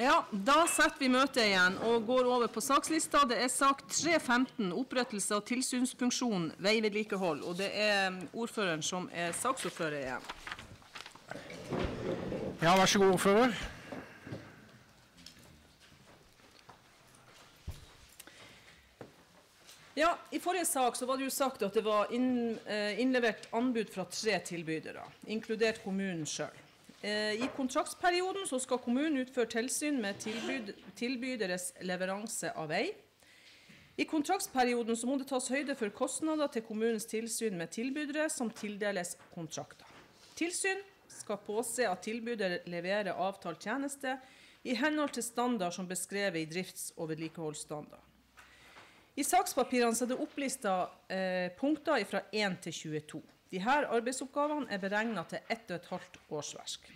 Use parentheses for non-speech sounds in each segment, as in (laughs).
Ja, Da setter vi møtet igjen og går over på sakslista. Det er sak 315, opprettelse av tilsynsfunksjon veivedlikehold. Og det er ordføreren som er saksordfører igjen. Ja, vær så god, ordfører. Ja, I forrige sak så var det jo sagt at det var eh, innlevert anbud fra tre tilbydere, inkludert kommunen sjøl. I kontraktsperioden så skal kommunen utføre tilsyn med tilbyd, tilbyderes leveranse av vei. I kontraktsperioden så må det tas høyde for kostnader til kommunens tilsyn med tilbydere som tildeles kontrakter. Tilsyn skal påse at tilbyder leverer avtalt tjeneste i henhold til standard som beskrevet i drifts- og vedlikeholdsstandard. I sakspapirene er det opplista eh, punkter fra 1 til 22. Disse arbeidsoppgavene er beregna til 1,5 årsverk.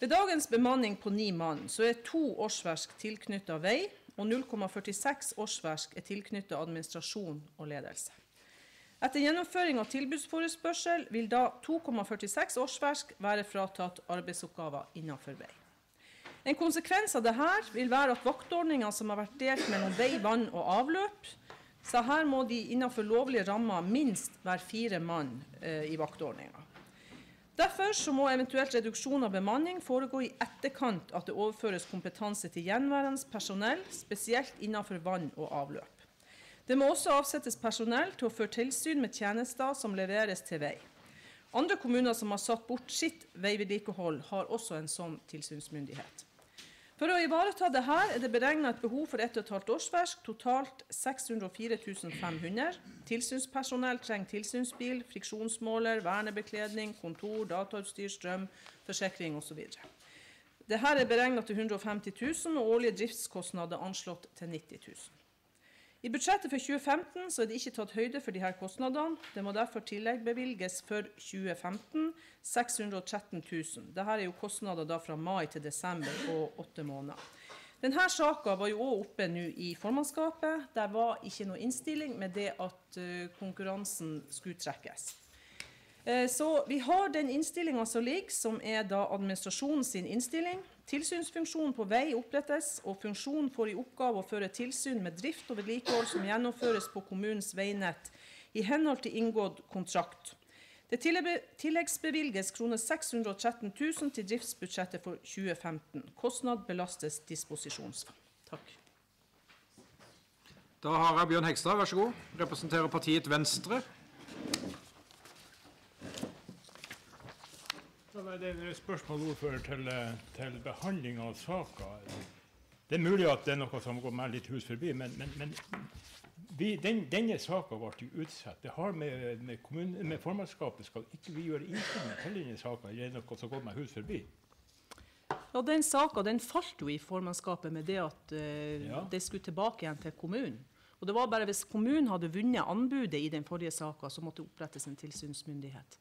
Ved dagens bemanning på ni mann så er to årsverk tilknyttet vei, og 0,46 årsverk er tilknyttet administrasjon og ledelse. Etter gjennomføring av tilbudsforespørsel vil da 2,46 årsverk være fratatt arbeidsoppgaver innenfor vei. En konsekvens av dette vil være at vaktordninga som har vært delt mellom vei, vann og avløp, så her må de innenfor lovlige rammer minst være fire mann eh, i vaktordninga. Derfor må eventuelt reduksjon av bemanning foregå i etterkant at det overføres kompetanse til gjenværende personell, spesielt innenfor vann og avløp. Det må også avsettes personell til å føre tilsyn med tjenester som leveres til vei. Andre kommuner som har satt bort sitt veivedlikehold, har også en sånn tilsynsmyndighet. For å ivareta dette er det beregna et behov for 1,5 årsverk, totalt 604 500. Tilsynspersonell trenger tilsynsbil, friksjonsmåler, vernebekledning, kontor, datautstyr, strøm, forsikring osv. Dette er beregna til 150 000, og årlige driftskostnader anslått til 90 000. I budsjettet for 2015 så er det ikke tatt høyde for disse kostnadene. Det må derfor tilleggsbevilges for 2015 613 000. Dette er jo kostnader da fra mai til desember på åtte måneder. Denne saka var jo òg oppe nå i formannskapet. Der var ikke noe innstilling med det at uh, konkurransen skulle trekkes. Uh, så vi har den innstillinga som ligger, som er da administrasjonens innstilling. Tilsynsfunksjonen på vei opprettes, og funksjonen får i oppgave å føre tilsyn med drift og vedlikehold som gjennomføres på kommunens veinett i henhold til inngått kontrakt. Det tilleggsbevilges kroner 613 000 til driftsbudsjettet for 2015. Kostnad belastes disposisjonsfond. Takk. Da har jeg Bjørn Hegstad, vær så god. Representerer partiet Venstre. Det er et spørsmål ordfører, til, til behandling av saka. Det er mulig at det er noe som går meg litt hus forbi, men, men, men vi, den, denne saka ble utsatt. Det har med, med, kommune, med formannskapet skal ikke vi gjøre innstilling til denne saka, Det er noe som går meg hus forbi? Ja, Den saka den falt jo i formannskapet med det at uh, ja. det skulle tilbake igjen til kommunen. Og det var bare Hvis kommunen hadde vunnet anbudet i den forrige saka, så måtte det opprettes en tilsynsmyndighet.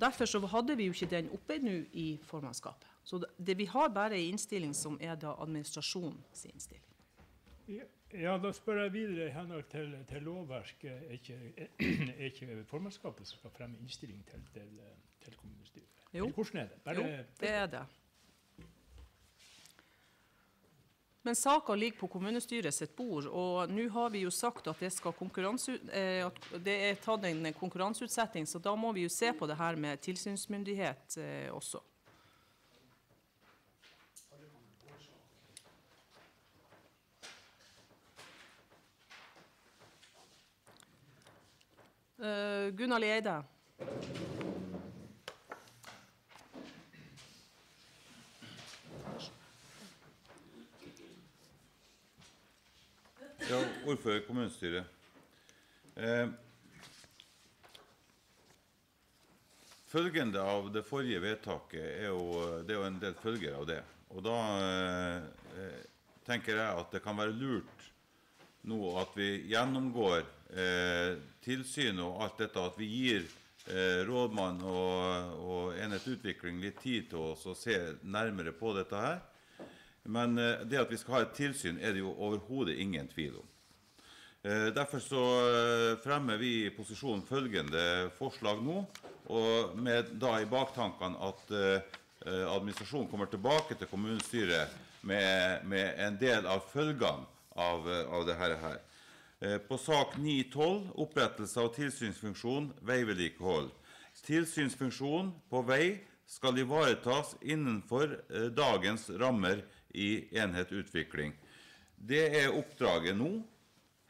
Derfor så hadde vi jo ikke den oppe nå i formannskapet. Så det, vi har bare en innstilling som er da administrasjonens innstilling. Ja, ja, da spør jeg videre i henhold til, til lovverket. Er ikke, er ikke formannskapet som skal fremme innstilling til, til, til kommunestyret? Jo. Eller hvordan er det? Bare, jo, det er det. Men saka ligger på kommunestyret sitt bord, og nå har vi jo sagt at det, eh, at det er tatt en konkurranseutsetting, så da må vi jo se på det her med tilsynsmyndighet eh, også. Uh, Gunnar Leide. Ordfører kommunestyret. Eh, følgende av det forrige vedtaket er jo, det er jo en del følger av det. Og da eh, tenker jeg at det kan være lurt nå at vi gjennomgår eh, tilsyn og alt dette, at vi gir eh, rådmann og, og Enhet utvikling litt tid til oss å se nærmere på dette her. Men eh, det at vi skal ha et tilsyn, er det jo overhodet ingen tvil om. Eh, derfor så eh, fremmer vi i posisjonen følgende forslag nå, og med da i baktankene at administrasjonen kommer tilbake til kommunestyret med, med en del av følgene av, eh, av dette her. Eh, På sak 9.12, opprettelse av tilsynsfunksjon veivedlikehold. Tilsynsfunksjon på vei skal ivaretas innenfor eh, dagens rammer i enhet utvikling. Det er oppdraget nå,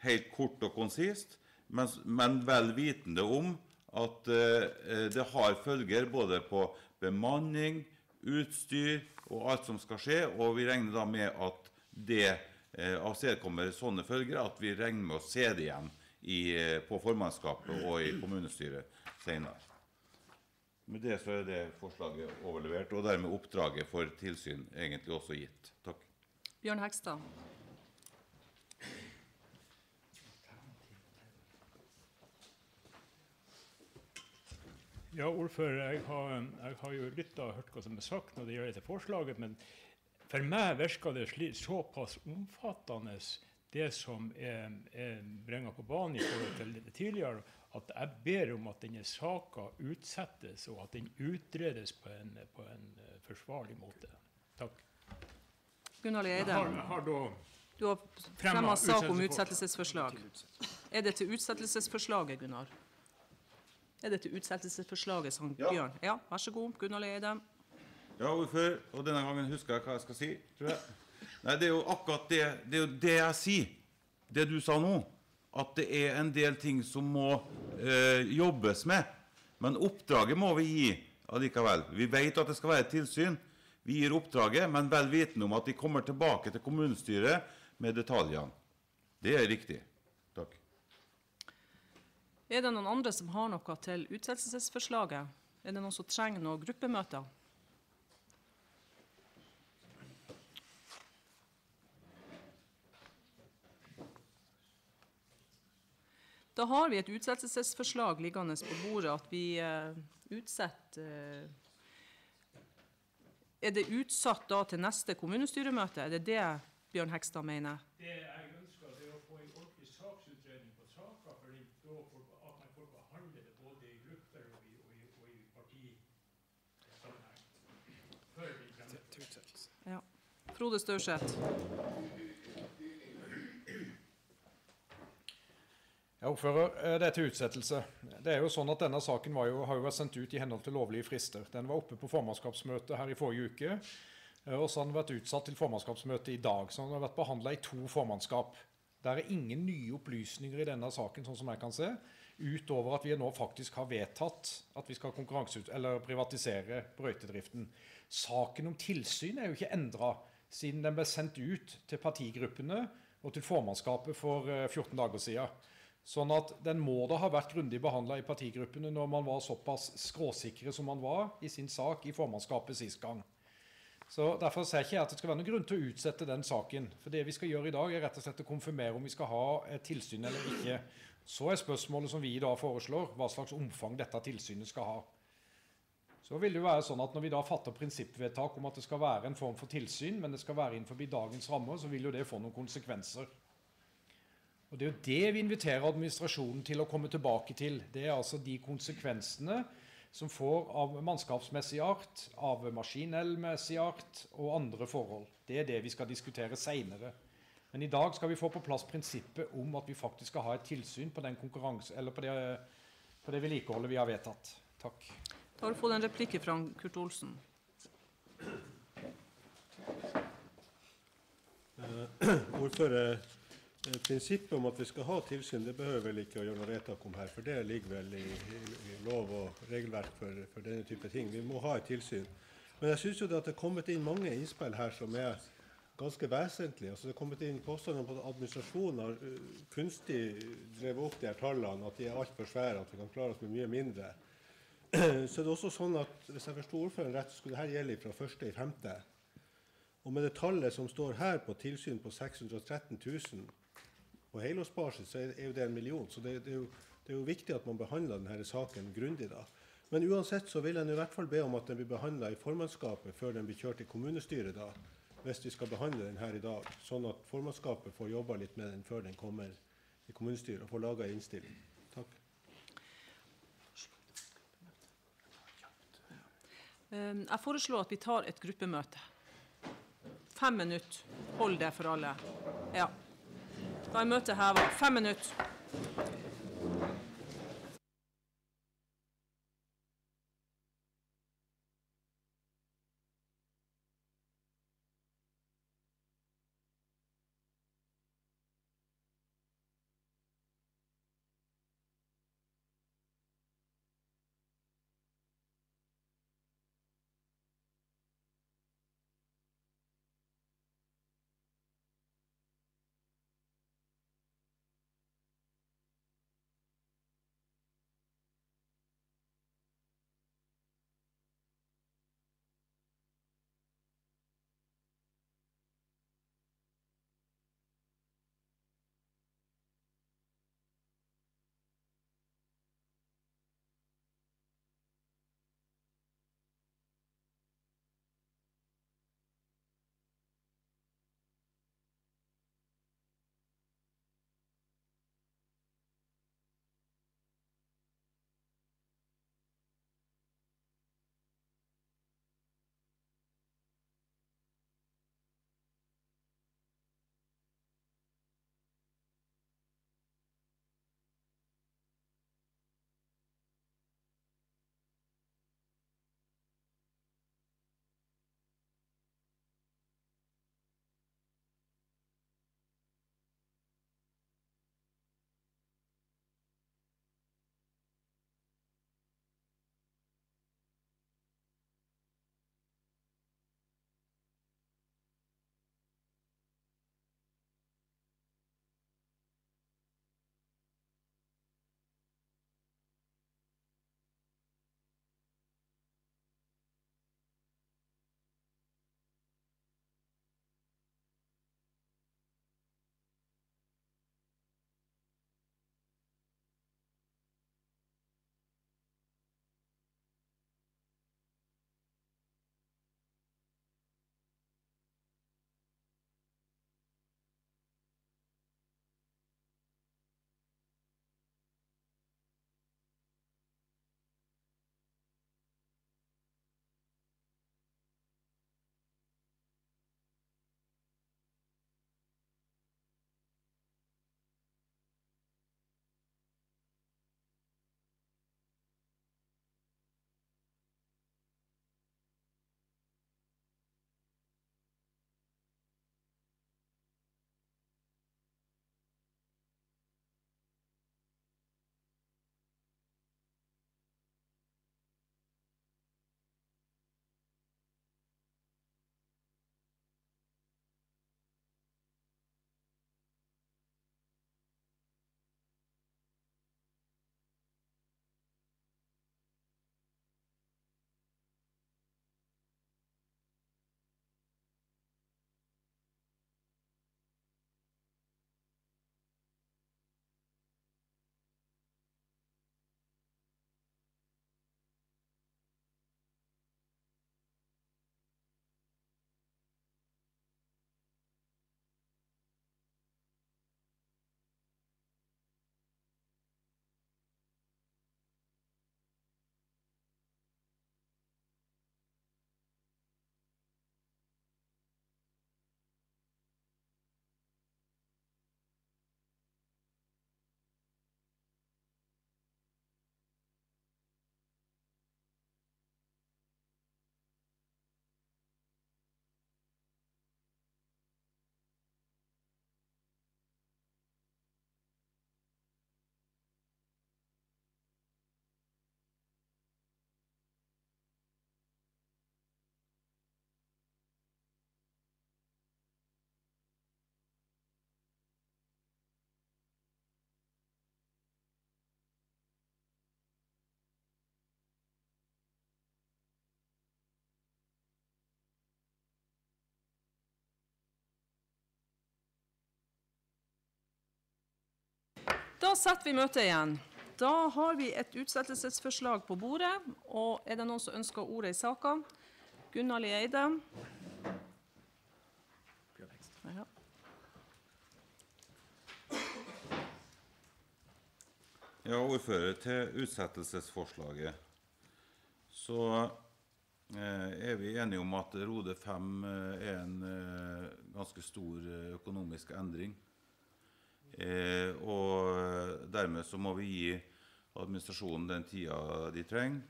helt kort og konsist, men, men vel vitende om at eh, det har følger både på bemanning, utstyr og alt som skal skje, og vi regner da med at det eh, avstedkommer sånne følger at vi regner med å se det igjen i, eh, på formannskapet og i kommunestyret senere. Med det så er det forslaget overlevert, og dermed oppdraget for tilsyn egentlig også gitt. Takk. Bjørn Hegstad. Ja, ordfører, jeg har, jeg har jo lytta og hørt hva som er sagt når det gjelder dette forslaget, men for meg virker det sli, såpass omfattende det som er, er bringa på banen i forhold til det tidligere, at jeg ber om at denne saka utsettes, og at den utredes på en, på en eh, forsvarlig måte. Takk. Gunnar Jeg Eide. har, jeg har da Du har Fremma sak om utsettelsesforslag. Er det til utsettelsesforslaget, Gunnar? Er dette utsettelsesforslaget, Sankt Ja. Bjørn? Ja, vær så god, Gunnar Leide. Ja, ordfører, og denne gangen husker jeg hva jeg skal si, tror jeg. Nei, det er jo akkurat det, det, er jo det jeg sier, det du sa nå, at det er en del ting som må eh, jobbes med. Men oppdraget må vi gi allikevel. Vi vet at det skal være et tilsyn. Vi gir oppdraget, men vel vitende om at de kommer tilbake til kommunestyret med detaljene. Det er riktig. Er det noen andre som har noe til utsettelsesforslaget? Er det noen som trenger noen gruppemøter? Da har vi et utsettelsesforslag liggende på bordet at vi eh, utsetter eh, Er det utsatt da til neste kommunestyremøte? Er det det Bjørn Hekstad mener? Det jeg ønsker, det er å få en ordentlig saksutredning på saka, for det- da får, at man får behandle det både i grupper og i, og i, og i partisammenheng. Før vi fremmer. Ja. Frode Staurseth. Ja, ordfører, eh, det er til utsettelse. Det er jo sånn at Denne saken jo, har jo vært sendt ut i henhold til lovlige frister. Den var oppe på formannskapsmøtet her i forrige uke. eh, Og så har den vært utsatt til formannskapsmøtet i dag. Så den har vært behandla i to formannskap. Det er ingen nye opplysninger i denne saken, sånn som jeg kan se, utover at vi nå faktisk har vedtatt at vi skal privatisere brøytedriften. Saken om tilsyn er jo ikke endra siden den ble sendt ut til partigruppene og til formannskapet for eh, 14 dager siden. Sånn at den må da ha vært grundig behandla i partigruppene når man var såpass skråsikre som man var i sin sak i formannskapet sist gang. Så Derfor ser ikke jeg at det skal være noen grunn til å utsette den saken. For det vi skal gjøre i dag, er rett og slett å konfirmere om vi skal ha et tilsyn eller ikke. Så er spørsmålet som vi da foreslår, hva slags omfang dette tilsynet skal ha. Så vil det jo være sånn at Når vi da fatter prinsippvedtak om at det skal være en form for tilsyn, men det skal være innenfor dagens rammer, så vil jo det få noen konsekvenser. Og Det er jo det vi inviterer administrasjonen til å komme tilbake til. Det er altså de konsekvensene som får av mannskapsmessig art, av maskinellmessig art og andre forhold. Det er det vi skal diskutere seinere. Men i dag skal vi få på plass prinsippet om at vi faktisk skal ha et tilsyn på, på, det, på det vedlikeholdet vi har vedtatt. Takk. Da har du fått en replikk fra Kurt Olsen. (clears throat) Ordfører, eh, prinsippet om at vi skal ha tilsyn, det behøver vel ikke å gjøre noe vedtak om her, for det ligger vel i, i, lov og regelverk for, for denne type ting. Vi må ha et tilsyn. Men jeg syns jo det at det er kommet inn mange innspill her som er ganske vesentlige. Altså det er kommet inn påstander om at administrasjonen har uh, kunstig drevet opp de her tallene, at de er altfor svære, at vi kan klare oss med mye mindre. (clears throat) Så er det også sånn at hvis jeg forsto ordføreren rett, så skulle dette gjelde fra 1.5. Og med det tallet som står her på tilsyn på 613 000 på helårsbasis, så er jo det en million. Så det, det, er jo, det er jo viktig at man behandler denne saken grundig da. Men uansett så vil jeg i hvert fall be om at den blir behandla i formannskapet før den blir kjørt til kommunestyret, da, hvis vi skal behandle den her i dag. Sånn at formannskapet får jobba litt med den før den kommer i kommunestyret, og får laga en innstilling. Takk. Eh, Jeg foreslår at vi tar et gruppemøte. fem minutter. Hold det for alle. Ja. Da er møtet heva. Fem minutter. Da setter vi møtet igjen. Da har vi et utsettelsesforslag på bordet. Og er det noen som ønsker ordet i saka? Gunnar Eide. Ja. Ordfører, til utsettelsesforslaget. Så eh, er vi enige om at Rode 5 eh, er en eh, ganske stor økonomisk endring. Eh, og dermed så må vi gi administrasjonen den tida de trenger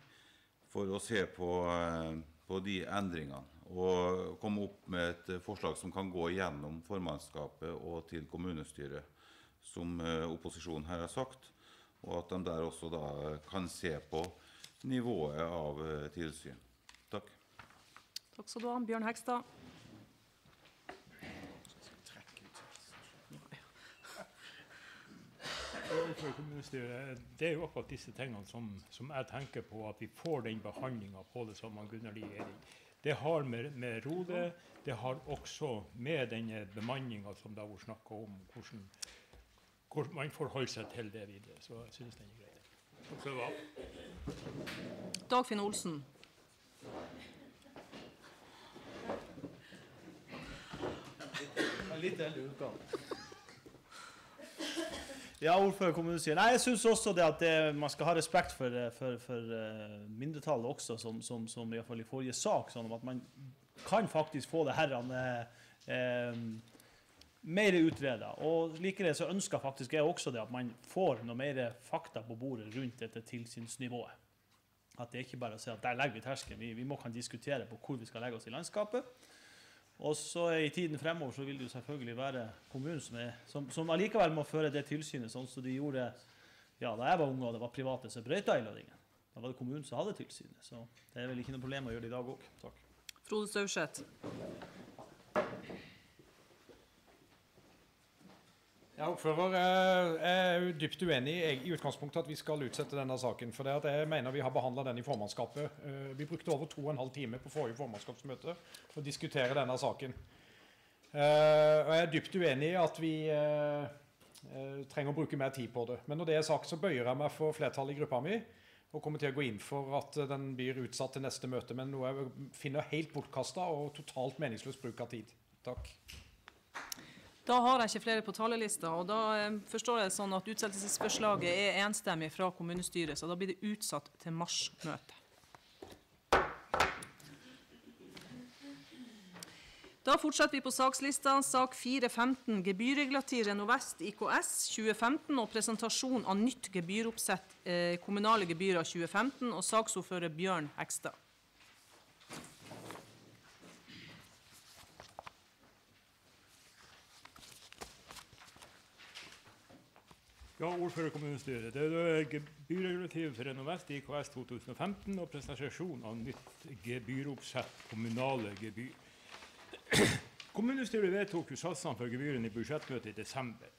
for å se på, eh, på de endringene. Og komme opp med et forslag som kan gå gjennom formannskapet og til kommunestyret, som eh, opposisjonen her har sagt. Og at de der også da kan se på nivået av eh, tilsyn. Takk. Takk skal du ha. Bjørn Hegstad. Overfor kommunestyret, Det er jo akkurat disse tingene som, som jeg tenker på, at vi får den behandlinga på det som Gunnar Lie er i. Det har med, med Rode, det har også med denne bemanninga som det har vært snakka om, hvordan, hvordan man forholder seg til det videre. Så jeg synes den er grei. Dagfinn Olsen. Litt eldre utgave. Ja, ordfører kommunestyret. Nei, jeg syns også det at det, man skal ha respekt for, eh, for, for uh, mindretallet også, som, som, som i, hvert fall i forrige sak. sånn at man kan faktisk få det herrene eh, mer utreda. Og likevel så ønsker faktisk jeg også det at man får noe mer fakta på bordet rundt dette tilsynsnivået. At det ikke bare er å si at der legger vi terskelen. Vi, vi må kan diskutere på hvor vi skal legge oss i landskapet. Og så i tiden fremover så vil det jo selvfølgelig være kommunen som, er, som, som allikevel må føre det tilsynet, sånn som de gjorde ja, da jeg var ung og det var private som brøyta i Lødingen. Da var det kommunen som hadde tilsynet. Så det er vel ikke noe problem å gjøre det i dag òg. Frode Stauseth. Ja, ordfører, eh, Jeg er jo dypt uenig i utgangspunktet at vi skal utsette denne saken. for det at Jeg mener vi har behandla den i formannskapet. Eh, Vi brukte over to og en halv time på forrige formannskapsmøte for å diskutere denne saken. Eh, Og Jeg er dypt uenig i at vi eh, eh, trenger å bruke mer tid på det. Men når det er sagt, så bøyer jeg meg for flertallet i gruppa mi og kommer til å gå inn for at eh, den blir utsatt til neste møte. Men noe jeg finner helt bortkasta og totalt meningsløs bruk av tid. Takk. Da har jeg ikke flere på talerlista, og da eh, forstår jeg sånn at utsettelsesforslaget er enstemmig fra kommunestyret, så da blir det utsatt til mars-møtet. Da fortsetter vi på sakslista. Sak 4.15 gebyrregulativ Renovest IKS 2015 og presentasjon av nytt gebyroppsett eh, kommunale gebyrer 2015 og saksordfører Bjørn Hegstad. Ja, ordfører kommunestyret. Det er gebyrregulativ for Renovest IKS 2015 og presentasjon av nytt gebyroppsett, kommunale gebyr. (clears throat) Kommunestyret vedtok jo satsene for gebyrene i budsjettmøtet i desember.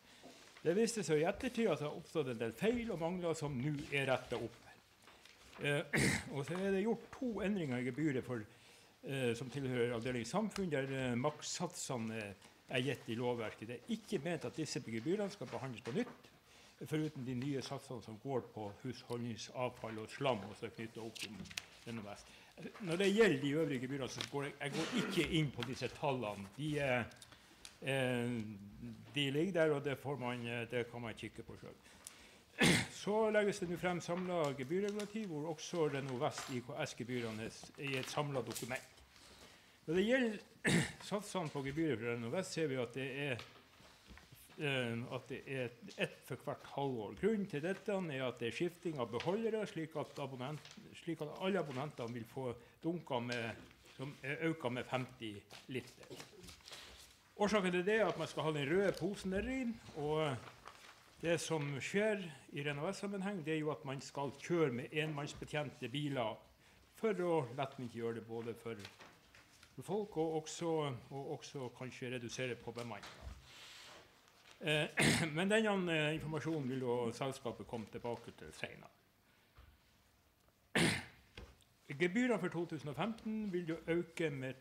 Det viste seg i ettertid at det har oppstått en del feil og mangler som nå er retta opp. Eh, (clears throat) og så er det gjort to endringer i gebyret for, eh, som tilhører avdeling samfunn, der eh, makssatsene er gitt i lovverket. Det er ikke ment at disse gebyrene skal behandles på nytt, foruten de nye satsene som går på husholdningsavfall og slam. og så er knyttet opp om denne vest. Når det gjelder de øvrige gebyrene, så går jeg, jeg går ikke inn på disse tallene. De, eh, de ligger der, og det, man, eh, det kan man kikke på sjøl. (clears throat) Så legges det nå frem samla gebyrregulativ, hvor også Renovest IKS-gebyrene er i et samla dokument. Når det gjelder (clears throat) satsene på gebyret for Renovest, ser vi at det er at det er ett for hvert halvår. Grunnen til dette er at det er skifting av beholdere, slik at, abonnent, slik at alle abonnentene vil få dunker med, som er økt med 50 liter. Årsaken til det er at man skal ha den røde posen nedi. Og det som skjer i Renovest-sammenheng, det er jo at man skal kjøre med enmannsbetjente biler for å lettvint gjøre det både for folk og også, og også kanskje redusere på bemanninga. Eh, (clears throat) Men denne eh, informasjonen vil jo selskapet komme tilbake til senere. (clears throat) Gebyrene for 2015 vil jo øke med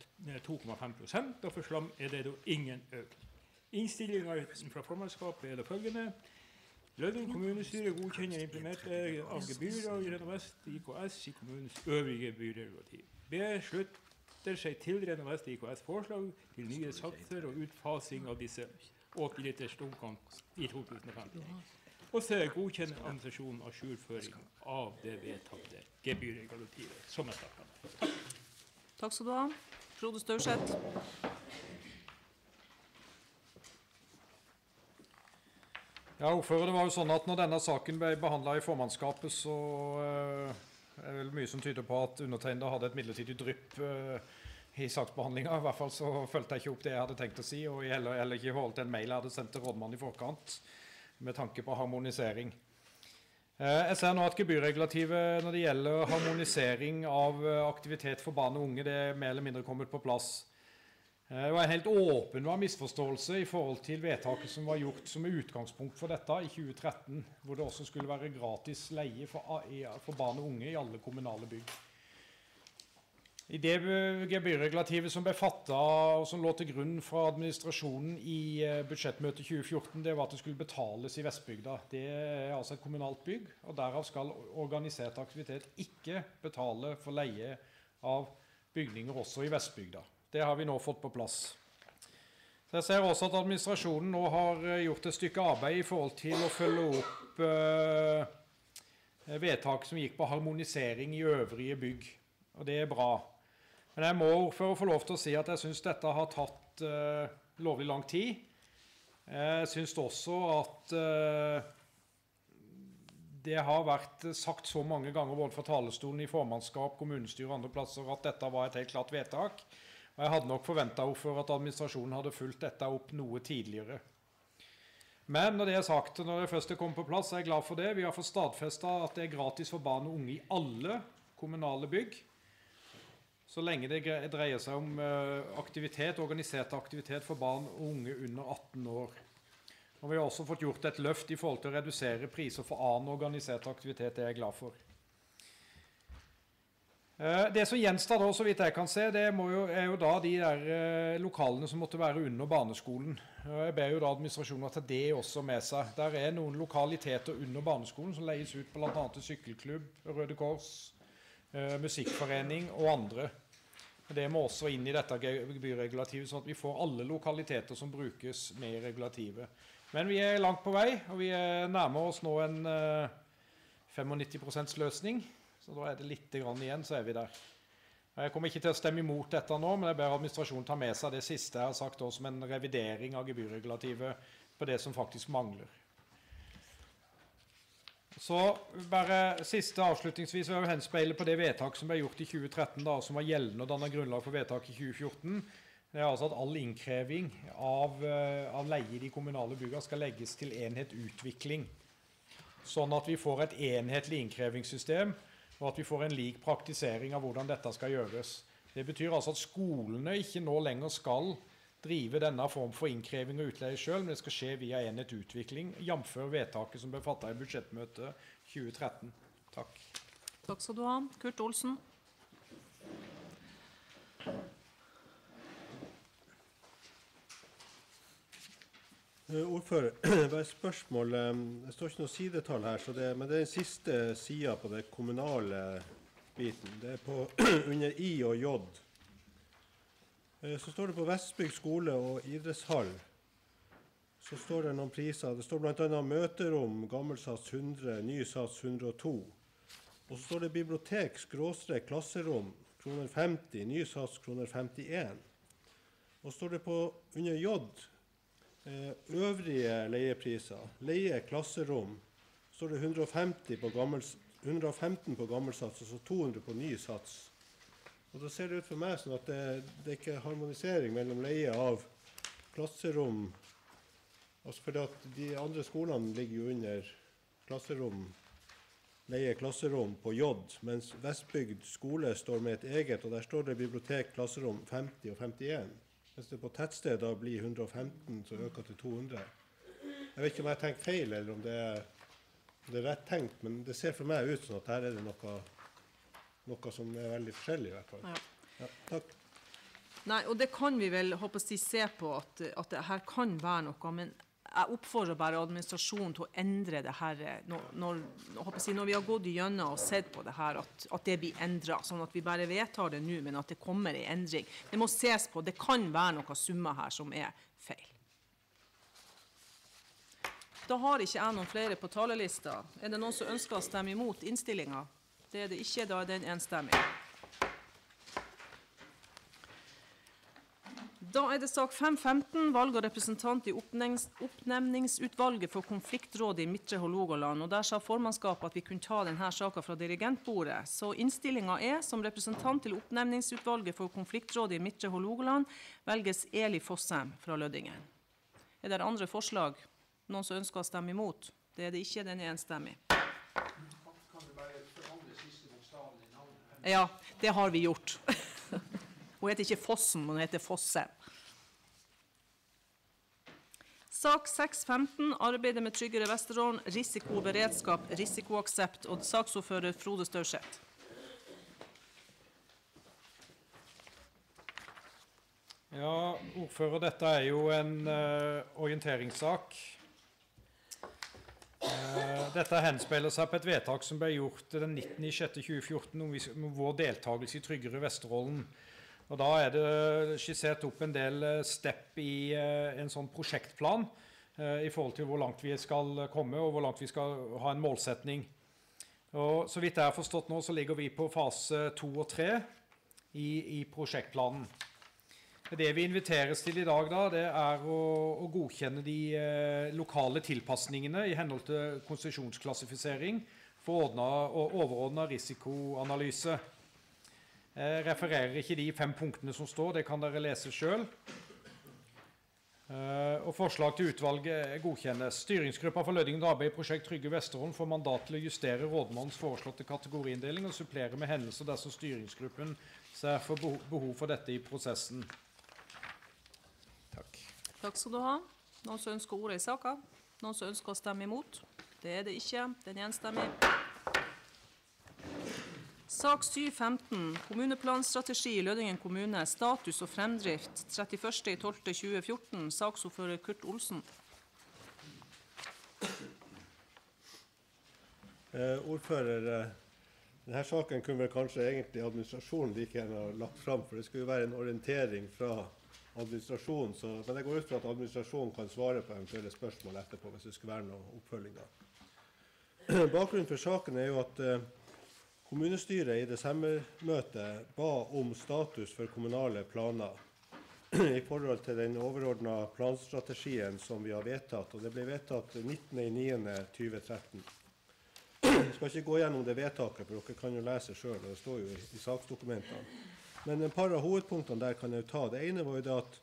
2,5 og for slam er det jo ingen økning. Innstillinga fra formannskapet er det følgende. Løding kommunestyre godkjenner implementering av gebyrer i Renovest IKS i kommunens øvrige byregulativ. B slutter seg til Renovest IKS forslag til nye satser og utfasing av disse 80 liters dunkene i 2015. Og så godkjenner administrasjonen ajourføring av det vedtatte gebyrregulativet som er om. Takk skal du ha. Frode Staurseth. Ja, ordfører, det var jo sånn at når denne saken ble behandla i formannskapet, så eh, er det vel mye som tyder på at undertegnede hadde et midlertidig drypp eh, i saksbehandlinga. I hvert fall så fulgte jeg ikke opp det jeg hadde tenkt å si, og heller, heller ikke holdt en mail jeg hadde sendt til rådmannen i forkant med tanke på harmonisering. Eh, jeg ser nå at gebyrregulativet når det gjelder harmonisering av eh, aktivitet for barn og unge, det er mer eller mindre kommet på plass. Det var en helt åpenbar misforståelse i forhold til vedtaket som var gjort som utgangspunkt for dette i 2013, hvor det også skulle være gratis leie for, for barn og unge i alle kommunale bygg. I det gebyrregulativet som ble fatta og som lå til grunn fra administrasjonen i eh, budsjettmøtet 2014, det var at det skulle betales i Vestbygda. Det er altså et kommunalt bygg, og derav skal organisert aktivitet ikke betale for leie av bygninger også i Vestbygda. Det har vi nå fått på plass. Så jeg ser også at administrasjonen nå har eh, gjort et stykke arbeid i forhold til å følge opp eh, vedtak som gikk på harmonisering i øvrige bygg. Og det er bra. Men jeg må å få lov til å si at jeg syns dette har tatt eh, lovlig lang tid. Jeg syns også at eh, det har vært sagt så mange ganger både fra talerstolen i formannskap, kommunestyre og andre plasser at dette var et helt klart vedtak. Og jeg hadde nok forventa at administrasjonen hadde fulgt dette opp noe tidligere. Men når det er sagt, når det først er kommet på plass, er jeg glad for det. Vi har fått stadfesta at det er gratis for barn og unge i alle kommunale bygg. Så lenge det dreier seg om eh, aktivitet, organisert aktivitet for barn og unge under 18 år. Og Vi har også fått gjort et løft i forhold til å redusere priser for annen organisert aktivitet. Det er jeg glad for. Eh, Det som gjenstår da, så vidt jeg kan se, det jo, er jo da de der eh, lokalene som måtte være under barneskolen. Jeg ber jo da administrasjonen å ta det også med seg. Der er noen lokaliteter under barneskolen som leies ut bl.a. til sykkelklubb, Røde Kors, musikkforening og andre. Det må også inn i dette gebyrregulativet, sånn at vi får alle lokaliteter som brukes med i regulativet. Men vi er langt på vei, og vi er nærmer oss nå en eh, 95 løsning. Så da er det litt igjen, så er vi der. Jeg kommer ikke til å stemme imot dette nå, men jeg ber administrasjonen ta med seg det siste jeg har sagt også, som en revidering av gebyrregulativet på det som faktisk mangler. Så bare siste avslutningsvis vil jeg henspeile på det vedtak som ble gjort i 2013, da, som var gjeldende og danna grunnlag for vedtaket i 2014. Det er altså at all innkreving av, eh, av leie i de kommunale byggene skal legges til enhet utvikling. Sånn at vi får et enhetlig innkrevingssystem, og at vi får en lik praktisering av hvordan dette skal gjøres. Det betyr altså at skolene ikke nå lenger skal drive denne form for innkreving og utleie sjøl, men det skal skje via enhet utvikling, jf. vedtaket som ble fatta i budsjettmøtet 2013. Takk. Takk skal du ha. Kurt Olsen. Eh, Ordfører, (clears throat) bare et spørsmål. eh, Det står ikke noe sidetall her, så det, men det er den siste sida på den kommunale biten. Det er på (clears throat) under I og J. Eh, Så står det på Vestbygd skole og idrettshall. Så står det noen priser. Det står bl.a. møterom, gammel sats 100, ny sats 102. Og så står det bibliotek, skråstrek, klasserom, kroner 50, ny sats kroner 51. Og så står det på under J Eh, øvrige leiepriser. Leie klasserom. Så står det 150 på gammel, 115 på gammel sats og så 200 på ny sats. Og Da ser det ut for meg sånn at det, det er ikke harmonisering mellom leie av klasserom altså fordi at De andre skolene ligger jo under klasserom, leie klasserom på J, mens Vestbygd skole står med et eget, og der står det bibliotek, klasserom 50 og 51. Mens det på tettsted da blir 115, så øker til 200. Jeg vet ikke om jeg tenkt feil, eller om det er, om det er rett tenkt, men det ser for meg ut som at her er det noe, noe som er veldig forskjellig, i hvert fall. Ja. Ja, takk. Nei, og det kan vi vel håper jeg, se på, at, at det her kan være noe. Men jeg oppfordrer bare administrasjonen til å endre det her eh, når, når, jeg, når vi har gått gjennom og sett på det her, at, at det blir endra. Sånn at vi bare vedtar det nå, men at det kommer en endring. Det må ses på. Det kan være noen summer her som er feil. Da har ikke jeg noen flere på talerlista. Er det noen som ønsker å stemme imot innstillinga? Det er det ikke. Da er den enstemmig. Da er det sak 5.15, valg av representant i oppnevnings oppnevningsutvalget for konfliktrådet i Midtre Hålogaland. Og Der sa formannskapet at vi kunne ta denne saka fra dirigentbordet. Så innstillinga er som representant til oppnevningsutvalget for konfliktrådet i Midtre Hålogaland velges Eli Fossem fra Lødingen. Er det andre forslag? Noen som ønsker å stemme imot? Det er det ikke. Den er enstemmig. Ja, det har vi gjort. Hun heter ikke Fossen, hun heter Fosse. Sak 6.15, arbeidet med tryggere Vesterålen, risiko og beredskap, risikoaksept, og saksordfører Frode Staurseth. Ja, ordfører, dette er jo en uh, orienteringssak. Eh, dette henspeiler seg på et vedtak som ble gjort den 19.06.2014 om, vår deltakelse i Tryggere Vesterålen. Og Da er det skissert opp en del eh, step i eh, en sånn prosjektplan i forhold til hvor langt vi skal komme, og hvor langt vi skal ha en målsetning. Og Så vidt jeg har forstått nå, så ligger vi på fase to og tre i, i prosjektplanen. Det vi inviteres til i dag, da, det er å, å godkjenne de eh, lokale tilpasningene i henhold til konsesjonsklassifisering for overordna risikoanalyse. Jeg refererer ikke de fem punktene som står, det kan dere lese sjøl. og forslag til utvalget godkjennes. Styringsgruppa for Lødingen arbeid i prosjekt Trygge Vesterålen får mandat til å justere rådmannens foreslåtte kategoriinndeling og supplere med hendelser dersom styringsgruppen ser for behov for dette i prosessen. Takk. Skal du ha. Noen som ønsker ordet i saka? Noen som ønsker å stemme imot? Det er det ikke. Den er enstemmig. Sak 7.15. Kommuneplanstrategi i Lødingen kommune. Status og fremdrift 31.12.2014. Saksordfører Kurt Olsen. Eh, ordfører, eh, denne saken kunne vel kanskje egentlig administrasjonen like gjerne ha lagt fram, for det skulle jo være en orientering fra administrasjonen. Så, men jeg går ut fra at administrasjonen kan svare på eventuelle spørsmål etterpå hvis det skulle være noen oppfølginger. (clears throat) Bakgrunnen for saken er jo at eh, kommunestyret i desembermøtet ba om status for kommunale planer (clears throat) i forhold til den overordna planstrategien som vi har vedtatt. og Det ble vedtatt 19.09.2013. Jeg (clears throat) skal ikke gå gjennom det vedtaket, for dere kan jo lese sjøl. Det står jo i, i saksdokumentene. Men et par av hovedpunktene der kan jeg ta. Det ene var jo det at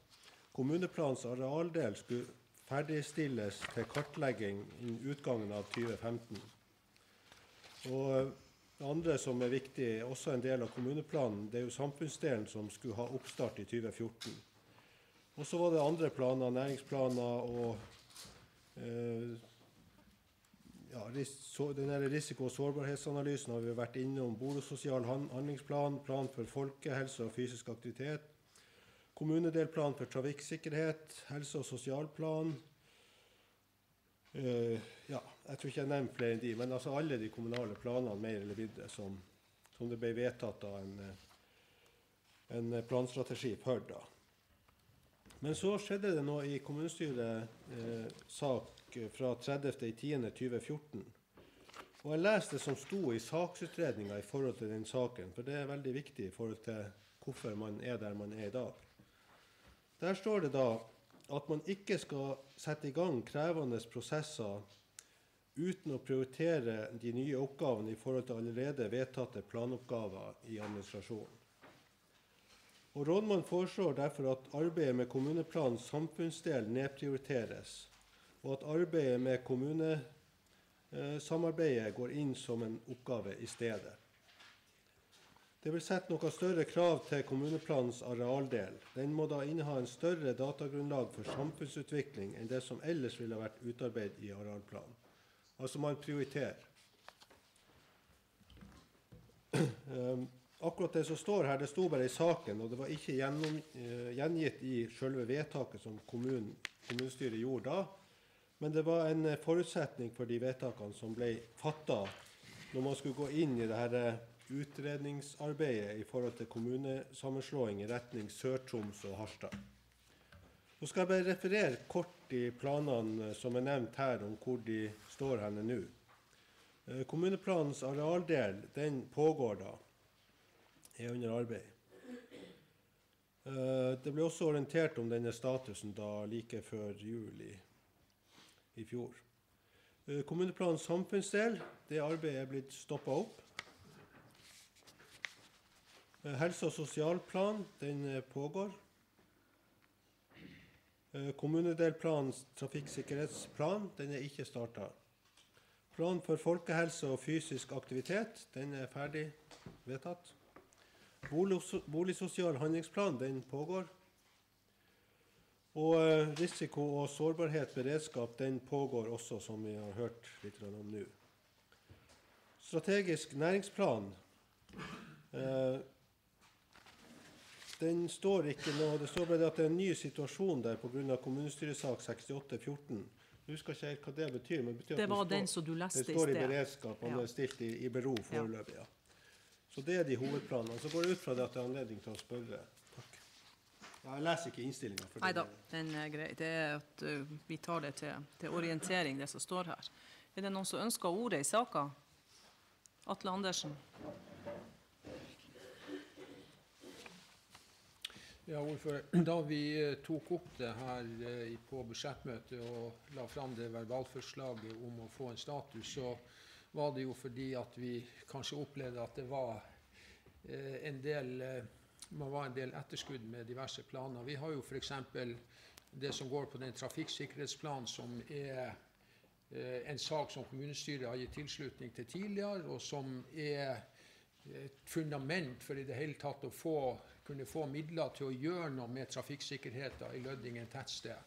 kommuneplanens arealdel skulle ferdigstilles til kartlegging innen utgangen av 2015. Og det andre som er viktig, også en del av kommuneplanen, det er jo samfunnsdelen som skulle ha oppstart i 2014. Og så var det andre planer, næringsplaner og eh, ja, den risiko- og sårbarhetsanalysen har vi vært innom. Boligsosial han handlingsplan, plan for folkehelse og fysisk aktivitet. Kommunedelplan for trafikksikkerhet, helse- og sosialplan. Uh, ja, jeg tror ikke jeg nevner flere enn de, men altså alle de kommunale planene mer eller mindre som, som det ble vedtatt av en, eh, en planstrategi for. da. Men så skjedde det noe i kommunestyret eh, fra 30.10.2014. Og jeg leste det som sto i saksutredninga i forhold til den saken, for det er veldig viktig i forhold til hvorfor man er der man er i dag. Der står det da at man ikke skal sette i gang krevende prosesser uten å prioritere de nye oppgavene i forhold til allerede vedtatte planoppgaver i administrasjonen. Og Rådmannen foreslår derfor at arbeidet med kommuneplanens samfunnsdel nedprioriteres, og at arbeidet med kommunesamarbeidet går inn som en oppgave i stedet. Det vil sette noe større krav til kommuneplanens arealdel. Den må da inneha en større datagrunnlag for samfunnsutvikling enn det som ellers ville vært utarbeidet i arealplanen. Altså man prioriterer. Um, akkurat det som står her, det sto bare i saken, og det var ikke gjennom, eh, gjengitt i selve vedtaket som kommunen, kommunestyret gjorde da. Men det var en eh, forutsetning for de vedtakene som ble fatta når man skulle gå inn i det her eh, utredningsarbeidet i forhold til kommunesammenslåing i retning Sør-Troms og Harstad. Nå skal jeg bare referere kort i planene som er nevnt her, om hvor de står henne nå. Eh, Kommuneplanens arealdel den pågår da, er under arbeid. Eh, Det ble også orientert om denne statusen da like før jul i, i fjor. Eh, Kommuneplanens samfunnsdel, det arbeidet er blitt stoppa opp. Eh, Helse- og sosialplan, den eh, pågår. Kommunedelplanens trafikksikkerhetsplan, den er ikke starta. Plan for folkehelse og fysisk aktivitet, den er ferdig vedtatt. Bolig- Boligsosial handlingsplan, den pågår. Og eh, risiko og sårbarhet beredskap, den pågår også, som vi har hørt litt om nå. Strategisk næringsplan, eh, den står ikke nå, det står bare at det er en ny situasjon der pga. kommunestyresak 6814. Jeg husker ikke helt hva det betyr. men det betyr at Det var står- den som du leste det i står i beredskap, han Ja. er stilt i, i bero foreløpig. Ja. Så det er de hovedplanene. Så går det ut fra det at det er anledning til å spørre. Ja, jeg leser ikke innstillinga. Nei da, den er grei. Det er at uh, vi tar det til, til orientering, det som står her. Er det noen som ønsker ordet i saka? Atle Andersen. Ja, ordfører. (clears throat) Da vi tok opp det her på budsjettmøtet og la fram det verbalforslaget om å få en status, så var det jo fordi at vi kanskje opplevde at det var en del man var en del etterskudd med diverse planer. Vi har jo f.eks. det som går på den trafikksikkerhetsplanen, som er eh, en sak som kommunestyret har gitt tilslutning til tidligere, og som er et fundament for i det hele tatt å få, kunne få midler til å gjøre noe med trafikksikkerheten i Lødingen tettsted.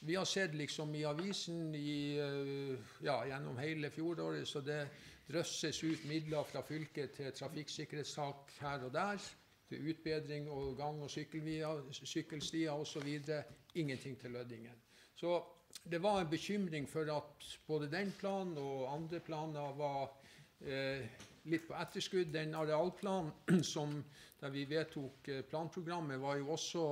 Vi har sett liksom i avisen i, eh, ja, gjennom hele fjoråret, så det drøsses ut midler fra fylket til trafikksikkerhetssak her og der. Til utbedring og gang- og sykkelstier osv. Ingenting til Lødingen. Så det var en bekymring for at både den planen og andre planer var eh, litt på etterskudd. Den arealplanen (clears throat) som, der vi vedtok eh, planprogrammet, var jo også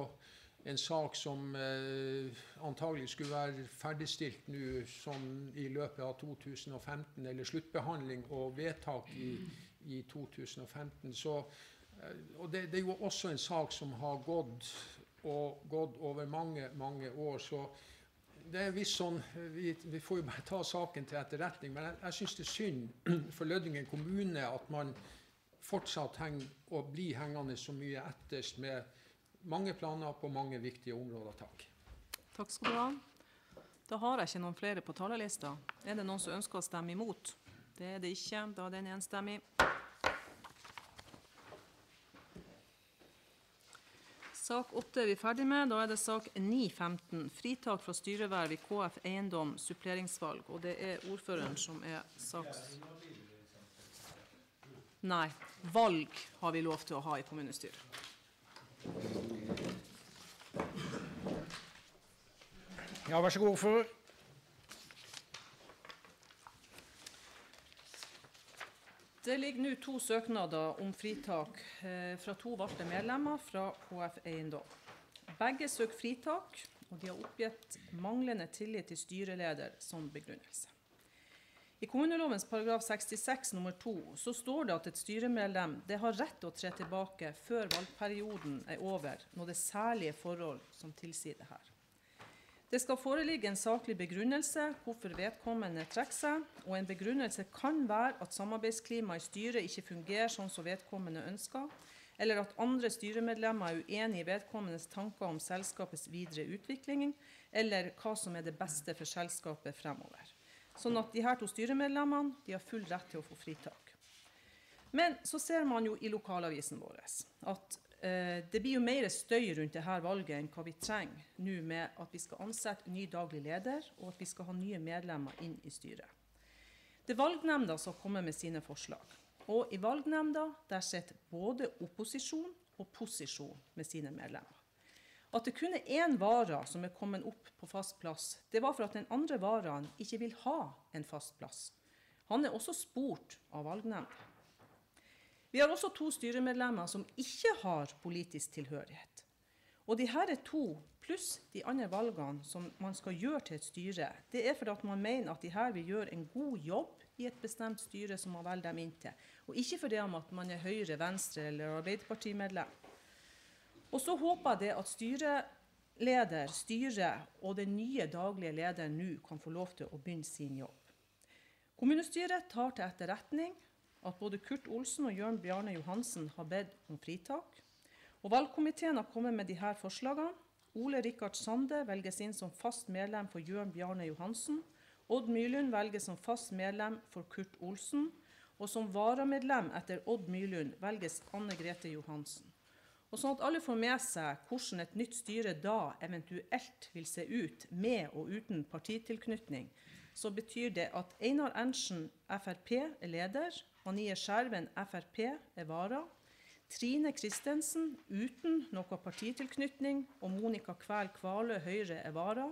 en sak som eh, antagelig skulle være ferdigstilt nå sånn i løpet av 2015, eller sluttbehandling og vedtak i, i 2015. Så, og det, det er jo også en sak som har gått, og gått over mange, mange år. så det er visst sånn, vi, vi får jo bare ta saken til etterretning, men jeg, jeg syns det er synd (clears throat) for Lødingen kommune at man fortsatt henger og blir hengende så mye etterst med mange planer på mange viktige områder. Takk. Takk skal du ha. Da har jeg ikke noen flere på talerlista. Er det noen som ønsker å stemme imot? Det er det ikke. Da er den enstemmig. Sak 8 er vi ferdig med. Da er det sak 9.15. Fritak fra styreverv i KF Eiendom suppleringsvalg. Og det er ordføreren som er saks... Nei. Valg har vi lov til å ha i kommunestyret. Ja, vær så god, ordfører. Det ligger nå to søknader om fritak eh, fra to valgte medlemmer fra KF Eiendom. Begge søker fritak, og de har oppgitt manglende tillit til styreleder som begrunnelse. I kommunelovens paragraf 66 nummer 2 så står det at et styremedlem det har rett til å tre tilbake før valgperioden er over, når det er særlige forhold som tilsier det her. Det skal foreligge en saklig begrunnelse hvorfor vedkommende trekker seg, og en begrunnelse kan være at samarbeidsklimaet i styret ikke fungerer sånn som vedkommende ønsker, eller at andre styremedlemmer er uenig i vedkommendes tanker om selskapets videre utvikling, eller hva som er det beste for selskapet fremover. Sånn at de her to styremedlemmene har full rett til å få fritak. Men så ser man jo i lokalavisen vår at det blir jo mer støy rundt dette valget enn hva vi trenger nå med at vi skal ansette ny daglig leder, og at vi skal ha nye medlemmer inn i styret. Det er valgnemnda som kommer med sine forslag. Og i valgnemnda der sitter både opposisjon og posisjon med sine medlemmer. At det kun er én vare som er kommet opp på fast plass, det var for at den andre varaen ikke vil ha en fast plass. Han er også spurt av valgnemnda. Vi har også to styremedlemmer som ikke har politisk tilhørighet. Og de her er to, pluss de andre valgene som man skal gjøre til et styre, det er fordi at man mener at de her vil gjøre en god jobb i et bestemt styre som man velger dem inn til, og ikke fordi at man er Høyre-, Venstre- eller Arbeiderpartimedlem. Og så håper jeg det at styreleder, styret og den nye daglige lederen nå kan få lov til å begynne sin jobb. Kommunestyret tar til etterretning at både Kurt Olsen og Jørn Bjarne Johansen har bedt om fritak. Og Valgkomiteen har kommet med disse forslagene. Ole Rikard Sande velges inn som fast medlem for Jørn Bjarne Johansen. Odd Myrlund velges som fast medlem for Kurt Olsen. Og som varamedlem etter Odd Myrlund velges Anne Grete Johansen. Og sånn at alle får med seg hvordan et nytt styre da eventuelt vil se ut, med og uten partitilknytning, så betyr det at Einar Erntzen, Frp, er leder. Anie Skjerven, Frp, er vara. Trine Christensen, uten noe partitilknytning, og Monica Kvæl Kvalø, Høyre, er vara.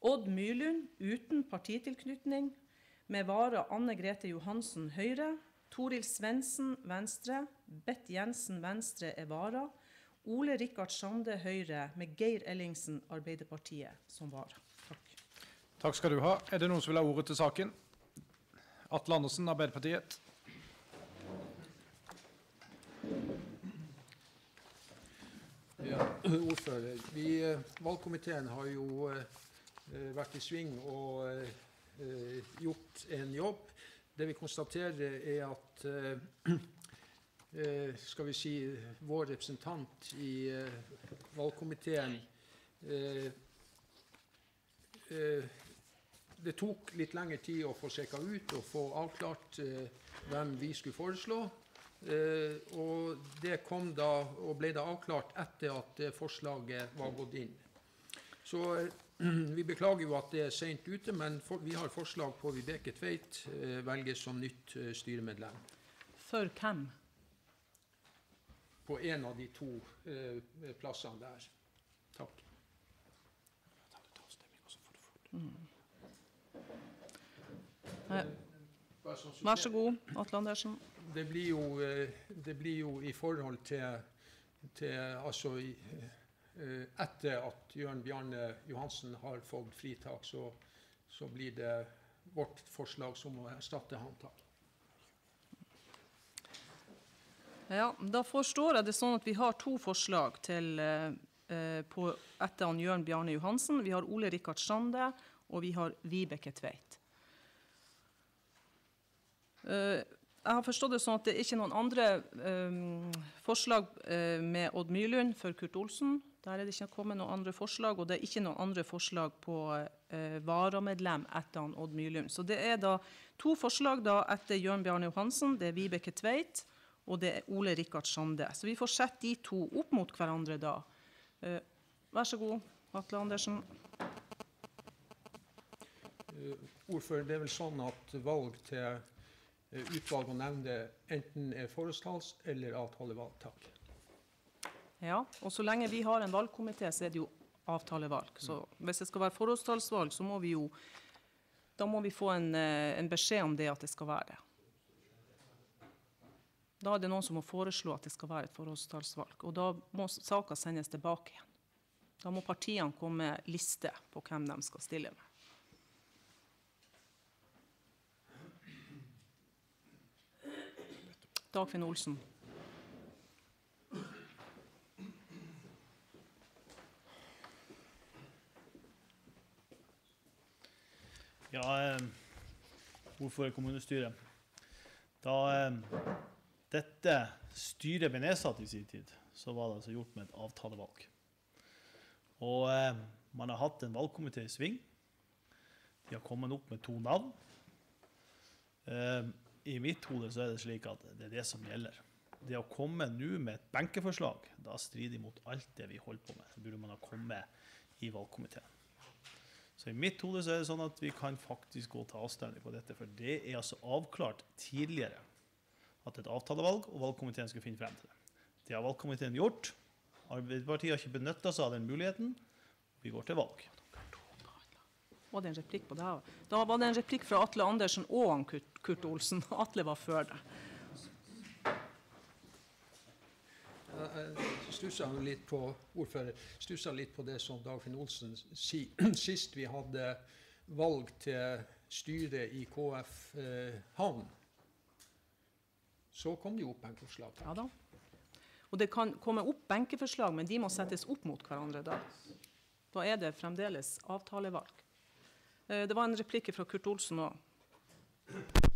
Odd Myrlund, uten partitilknytning, med vara Anne Grete Johansen, Høyre. Toril Svendsen, Venstre. Bett Jensen, Venstre, er vara. Ole Rikard Sande, Høyre, med Geir Ellingsen, Arbeiderpartiet, som vara. Takk. Takk skal du ha. Er det noen som vil ha ordet til saken? Atle Andersen, Arbeiderpartiet. Ja, ordfører. Vi, eh, valgkomiteen har jo eh, vært i sving og eh, gjort en jobb. Det vi konstaterer, er at eh, (clears throat) eh, skal vi si, vår representant i eh, valgkomiteen eh, eh, Det tok litt lengre tid å få sjekka ut og få avklart eh, hvem vi skulle foreslå. Eh, og det kom da, og ble da avklart etter at forslaget var gått inn. Så eh, (clears throat) vi beklager jo at det er seint ute, men for, vi har forslag på Vibeke Tveit eh, velges som nytt eh, styremedlem For hvem? på en av de to eh, plassene der. Takk. Mm. Sånn Vær så god, Atle Andersen. Det blir jo, eh, det blir jo i forhold til, til altså i, eh, Etter at Jørn Bjarne Johansen har fått fritak, så, så blir det vårt forslag som må erstatte han. Takk. Ja, da forstår jeg det sånn at vi har to forslag til, eh, eh, på, etter han Jørn Bjarne Johansen. Vi har Ole Rikard Sande, og vi har Vibeke Tveit. Eh, jeg har forstått det sånn at det ikke er noen andre um, forslag eh, med Odd Myrlund for Kurt Olsen. Der er det ikke kommet noen andre forslag, og det er ikke noen andre forslag på uh, varamedlem etter han Odd Myrlund. Så det er da to forslag da etter Jørn Bjarne Johansen. Det er Vibeke Tveit, og det er Ole Rikard Sande. Så vi får sett de to opp mot hverandre da. Uh, vær så god, Atle Andersen. Ordfører, det er vel sånn at valg til utvalg og nevnde enten er forhåndstalls- eller avtalevalg. Takk. Ja, og så lenge vi har en valgkomité, så er det jo avtalevalg. Så hvis det skal være forholdstallsvalg, så må vi jo Da må vi få en, eh, en beskjed om det at det skal være. Da er det noen som må foreslå at det skal være et forholdstallsvalg. Og da må saka sendes tilbake igjen. Da må partiene komme med liste på hvem de skal stille med. Dagfinn Olsen. Ja, eh, ordfører kommunestyret. Da eh, dette styret ble nedsatt i sin tid, så var det altså gjort med et avtalevalg. Og eh, man har hatt en valgkomité i sving. De har kommet opp med to navn. Eh, I mitt hode så er det slik at det er det som gjelder. Det å komme nå med et benkeforslag, da strider mot alt det vi holder på med. Det burde man ha kommet i valgkomiteen. Så i mitt hode så er det sånn at vi kan faktisk gå til avstemning på dette, for det er altså avklart tidligere at et avtalevalg og valgkomiteen skulle finne frem til det. Det har valgkomiteen gjort. Arbeiderpartiet har ikke benytta seg av den muligheten. Vi går til valg. Var det en replikk på det? Da var det en replikk fra Atle Andersen og han Kurt, Olsen. Atle var før det. Jeg stussa litt på ordfører, stusset litt på det som Dagfinn Olsen sier. (clears throat) Sist vi hadde valg til styret i KF eh, Havn, så kom det jo opp en forslag. Ja da. Og det kan komme opp benkeforslag, men de må settes opp mot hverandre da. Da er det fremdeles avtalevalg. Eh, Det var en replikk fra Kurt Olsen òg.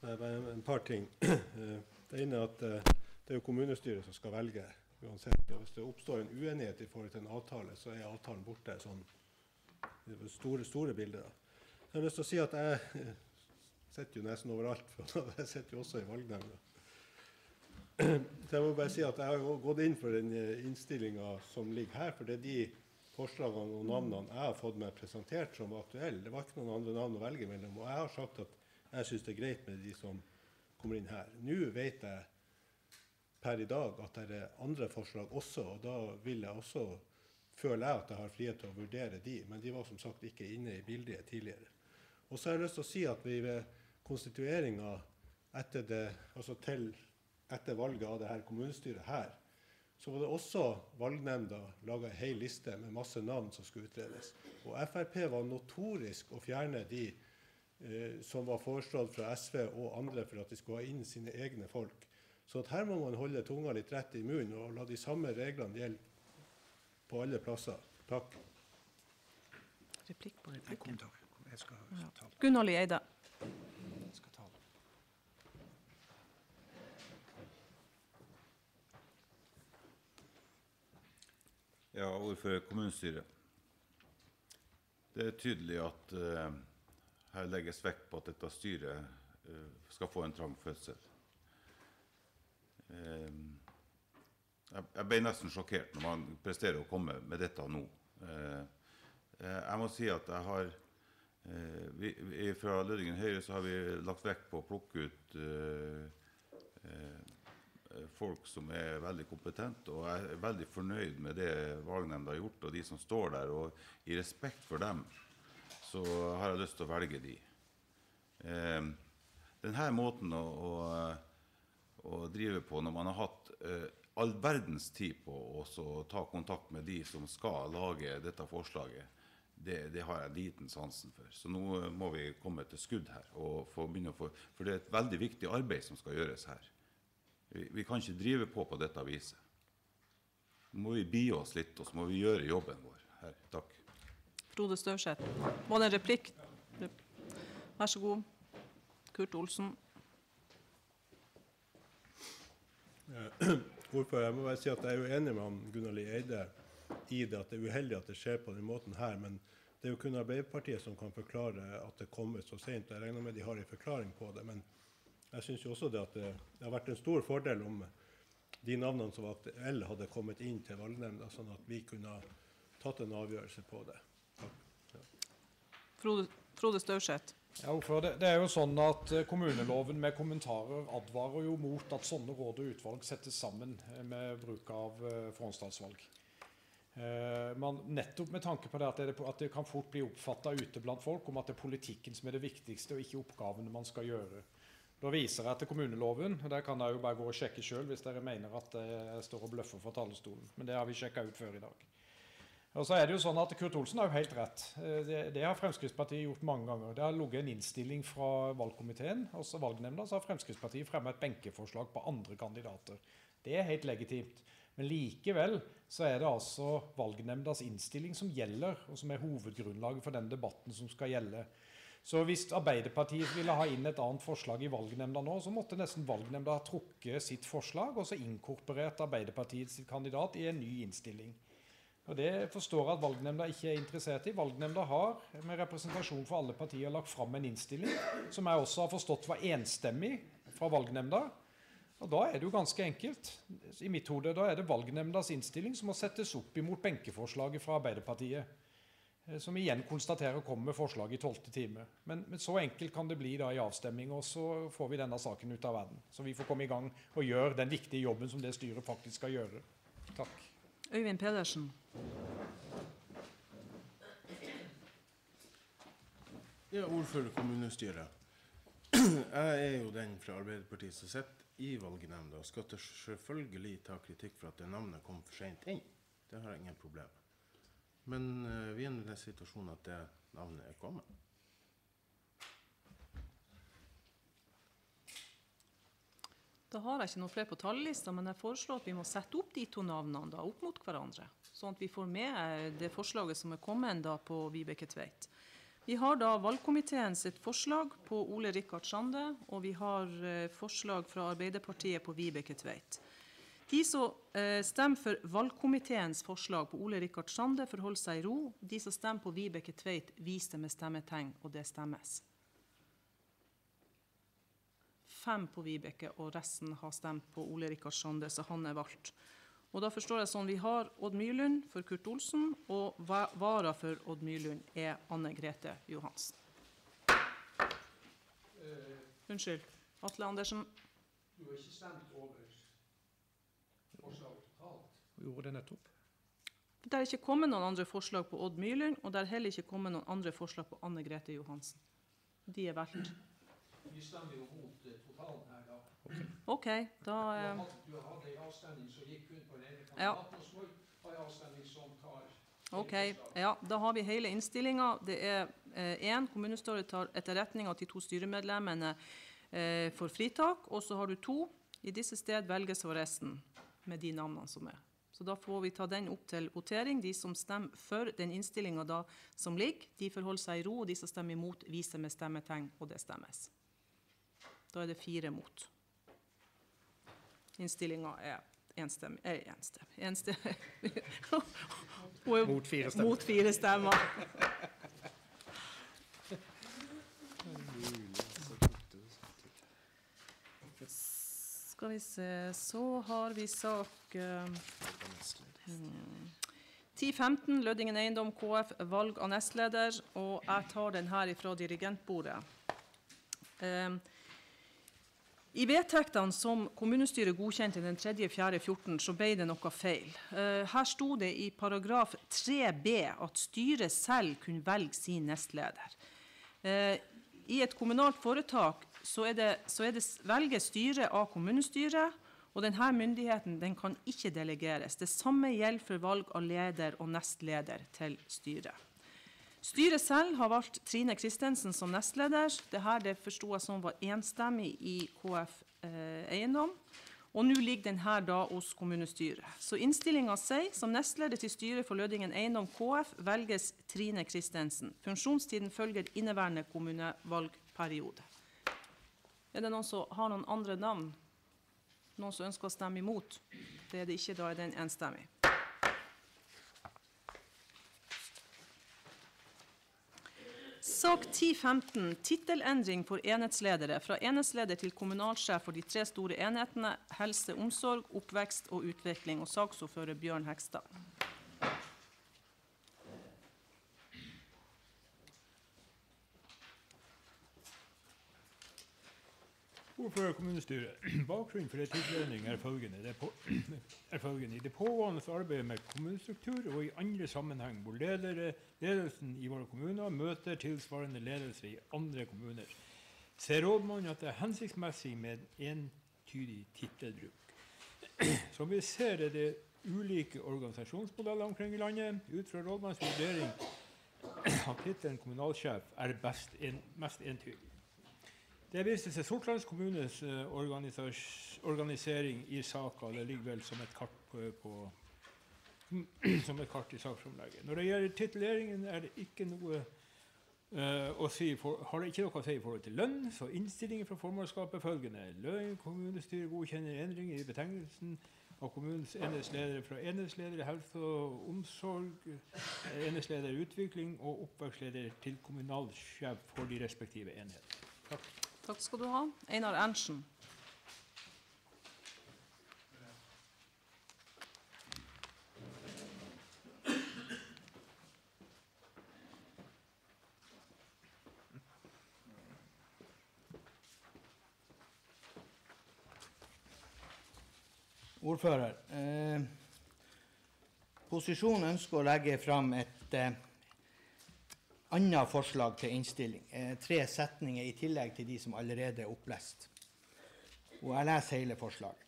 Nei, bare en par ting. (clears throat) Eh, Det ene er at eh, det er jo kommunestyret som skal velge uansett. Og hvis det oppstår en uenighet i forhold til en avtale, så er avtalen borte. sånn store, store bilder. jeg har lyst til å si at jeg eh, sitter jo nesten overalt, for (laughs) jeg sitter jo også i valgnemnda. (clears throat) Så jeg må bare si at jeg har gått inn for den innstillinga som ligger her, for det er de forslagene og navnene jeg har fått meg presentert som var aktuelle. Det var ikke noen andre navn å velge mellom. Og jeg har sagt at jeg syns det er greit med de som kommer inn her. Nå vet jeg per i dag at det er andre forslag også, og da vil jeg også føler jeg at jeg har frihet til å vurdere de, men de var som sagt ikke inne i bildet tidligere. Og så har jeg lyst til å si at vi ved konstitueringa etter, det, altså etter valget av det her kommunestyret her, så var det også valgnemnda laga ei hel liste med masse navn som skulle utredes. Og Frp var notorisk å fjerne de som var foreslått fra SV og andre for at de skulle ha inn sine egne folk. Så at her må man holde tunga litt rett i munnen og la de samme reglene gjelde på alle plasser. Takk. Replikk på replikken. det. Gunnar Lie Eide. Jeg skal ta det. Ja, ordfører kommunestyret. Det er tydelig at eh, her legges vekt på at dette styret eh, skal få en trang fødsel. Eh, jeg, ble nesten sjokkert når man presterer å komme med dette nå. Eh, jeg må si at jeg har vi, vi, Fra Lødingen Høyre så har vi lagt vekt på å plukke ut uh, uh, folk som er veldig kompetente, og jeg er veldig fornøyd med det valgnemnda har gjort, og de som står der. Og i respekt for dem så har jeg lyst til å velge de. Eh, denne måten å, å, å drive på når man har hatt eh, all verdens tid på å ta kontakt med de som skal lage dette forslaget, det, det har jeg liten sansen for. Så nå må vi komme til skudd her. For det er et veldig viktig arbeid som skal gjøres her. Vi, vi kan ikke drive på på dette viset. Nå må vi bie oss litt, og så må vi gjøre jobben vår her. Takk. Frode Støvseth. Var det en replikk? Vær så god. Kurt Olsen. (clears throat) Ordfører, jeg må bare si at jeg er jo enig med Gunnar Lie Eide i det at det er uheldig at det skjer på den måten her. Men det er jo kun Arbeiderpartiet som kan forklare at det kommer så sent. Jeg regner med de har en forklaring på det. Men jeg syns jo også det at det, det har vært en stor fordel om de navnene som var aktuelle, hadde kommet inn til valgnemnda, sånn at vi kunne tatt en avgjørelse på det. Frode, Frode Staurseth. Ja, det, det er jo sånn at eh, Kommuneloven med kommentarer advarer jo mot at sånne råd og utvalg settes sammen eh, med bruk av eh, forhåndsdagsvalg. Man, nettopp med tanke på det at, det at det kan fort bli oppfatta ute blant folk om at det er politikken som er det viktigste, og ikke oppgavene man skal gjøre. Da viser jeg til kommuneloven. og Der kan jeg jo bare gå og sjekke sjøl hvis dere mener at jeg står og bløffer fra talerstolen. Men det har vi sjekka ut før i dag. Og så er det jo sånn at Kurt Olsen har jo helt rett. Eh, Det, det har Fremskrittspartiet gjort mange ganger. Det har ligget en innstilling fra valgkomiteen, altså valgnemnda, så har Fremskrittspartiet fremmet et benkeforslag på andre kandidater. Det er helt legitimt. Men likevel så er det altså valgnemndas innstilling som gjelder, og som er hovedgrunnlaget for den debatten som skal gjelde. Så hvis Arbeiderpartiet ville ha inn et annet forslag i valgnemnda nå, så måtte nesten valgnemnda ha trukket sitt forslag og så inkorporert Arbeiderpartiets kandidat i en ny innstilling. Og Det forstår jeg at valgnemnda ikke er interessert i. Valgnemnda har med representasjon for alle partier lagt fram en innstilling som jeg også har forstått var enstemmig fra valgnemnda. Og Da er det jo ganske enkelt. I mitt hode da er det valgnemndas innstilling som må settes opp imot benkeforslaget fra Arbeiderpartiet. eh, Som igjen konstaterer kommer med forslag i tolvte time. Men, men så enkelt kan det bli da i avstemning, og så får vi denne saken ut av verden. Så vi får komme i gang og gjøre den viktige jobben som det styret faktisk skal gjøre. Takk. Øyvind Pedersen. Ja, ordfører kommunestyret. Jeg er jo den fra Arbeiderpartiet som sitter i valgnemnda og skal selvfølgelig ta kritikk for at det navnet kom for seint inn. Det har jeg ingen problem med. Men eh, vi er i den situasjonen at det navnet er kommet. Da har jeg ikke noe flere på talerlista, men jeg foreslår at vi må sette opp de to navnene da, opp mot hverandre. Sånn at vi får med det forslaget som er kommet da på Vibeke Tveit. Vi har da valgkomiteen sitt forslag på Ole Rikard Sande, og vi har eh, forslag fra Arbeiderpartiet på Vibeke Tveit. De som eh, stemmer for valgkomiteens forslag på Ole Rikard Sande, forholder seg i ro. De som stemmer på Vibeke Tveit, viser med stemmetegn, og det stemmes. Fem på Vibeke, og resten har stemt på Ole Rikard Sande, så han er valgt. Og da forstår jeg sånn, Vi har Odd Myrlund for Kurt Olsen, og va- vara for Odd Myrlund er Anne Grete Johansen. Unnskyld. Atle Andersen. Du har ikke stemt over forslaget totalt. Gjorde det nettopp. Det er ikke kommet noen andre forslag på Odd Myrlund, og det er heller ikke kommet noen andre forslag på Anne Grete Johansen. De er valgt. Vi stemmer jo mot eh, totalen her da. OK, da Du har eh, hatt, du har hatt en avstemning som gikk kun på den ene Ja. kandidaten, og så har en avstemning som tar OK. Ja, da har vi hele innstillinga. Det er én. kommunestyret tar etterretning at de to styremedlemmene eh, får fritak. Og så har du to. I disse sted velges for resten med de navnene som er. Så da får vi ta den opp til votering. De som stemmer for den innstillinga som ligger, de forholder seg i ro. Og de som stemmer imot, viser med stemmetegn, og det stemmes. Da er det fire mot. Innstillinga er enstemmig. Eh, enstemmig. enstemmig. (laughs) Mot fire stemmer. Mot fire stemmer. Skal vi se Så har vi sak hmm. 1015 Lødingen Eiendom KF valg av nestleder, og jeg tar den her fra dirigentbordet. Eh, i vedtektene som kommunestyret godkjente den 3.4.14, så ble det noe feil. Eh, her sto det i paragraf 3b at styret selv kunne velge sin nestleder. Eh, I et kommunalt foretak så, er det, så er det velger styret av kommunestyret, og denne myndigheten den kan ikke delegeres. Det samme gjelder for valg av leder og nestleder til styret. Styret selv har valgt Trine Christensen som nestleder. Dette det forsto jeg som var enstemmig i KF eh, Eiendom. Og nå ligger denne da hos kommunestyret. Så innstillinga sier som nestleder til styret for Lødingen Eiendom KF velges Trine Christensen. Funksjonstiden følger inneværende kommunevalgperiode. Er det noen som har noen andre navn? Noen som ønsker å stemme imot? Det er det ikke, da er den enstemmig. Sak 1015, tittelendring for enhetsledere. Fra enhetsleder til kommunalsjef for de tre store enhetene helse, omsorg, oppvekst og utvikling. Og saksordfører Bjørn Hekstad. Ordfører kommunestyret. (clears throat) Bakgrunnen for en tittelendring er følgende. Det på, (clears throat) er følgende. I det pågående arbeidet med kommunestruktur og i andre sammenheng hvor ledere, ledelsen i våre kommuner møter tilsvarende ledelse i andre kommuner, ser rådmannen at det er hensiktsmessig med en entydig tittelbruk. (clears throat) Som vi ser, er det ulike organisasjonsmodeller omkring i landet. Ut fra rådmannens vurdering at tittelen kommunalsjef er best en, mest entydig. Det vises til Sortlands kommunes eh, organisering i saka. Det ligger vel som et kart på, på (clears throat) som et kart i saksframlegget. Når det gjelder tituleringen, er det ikke noe Uh, og si for, har det ikke noe å si i forhold til lønn, så innstillingen fra formannskapet er følgende. Lønn kommunestyre godkjenner endringer i betegnelsen av kommunens enhetsleder fra enhetsleder helse og omsorg, eh, enhetsleder utvikling og oppvekstleder til kommunalsjef for de respektive enheter. Takk skal du ha. Einar Erntzen. Ordfører. Eh, posisjonen ønsker å legge fram et eh, annet forslag til innstilling. Eh, tre setninger i tillegg til de som allerede er opplest. Og jeg leser hele forslaget.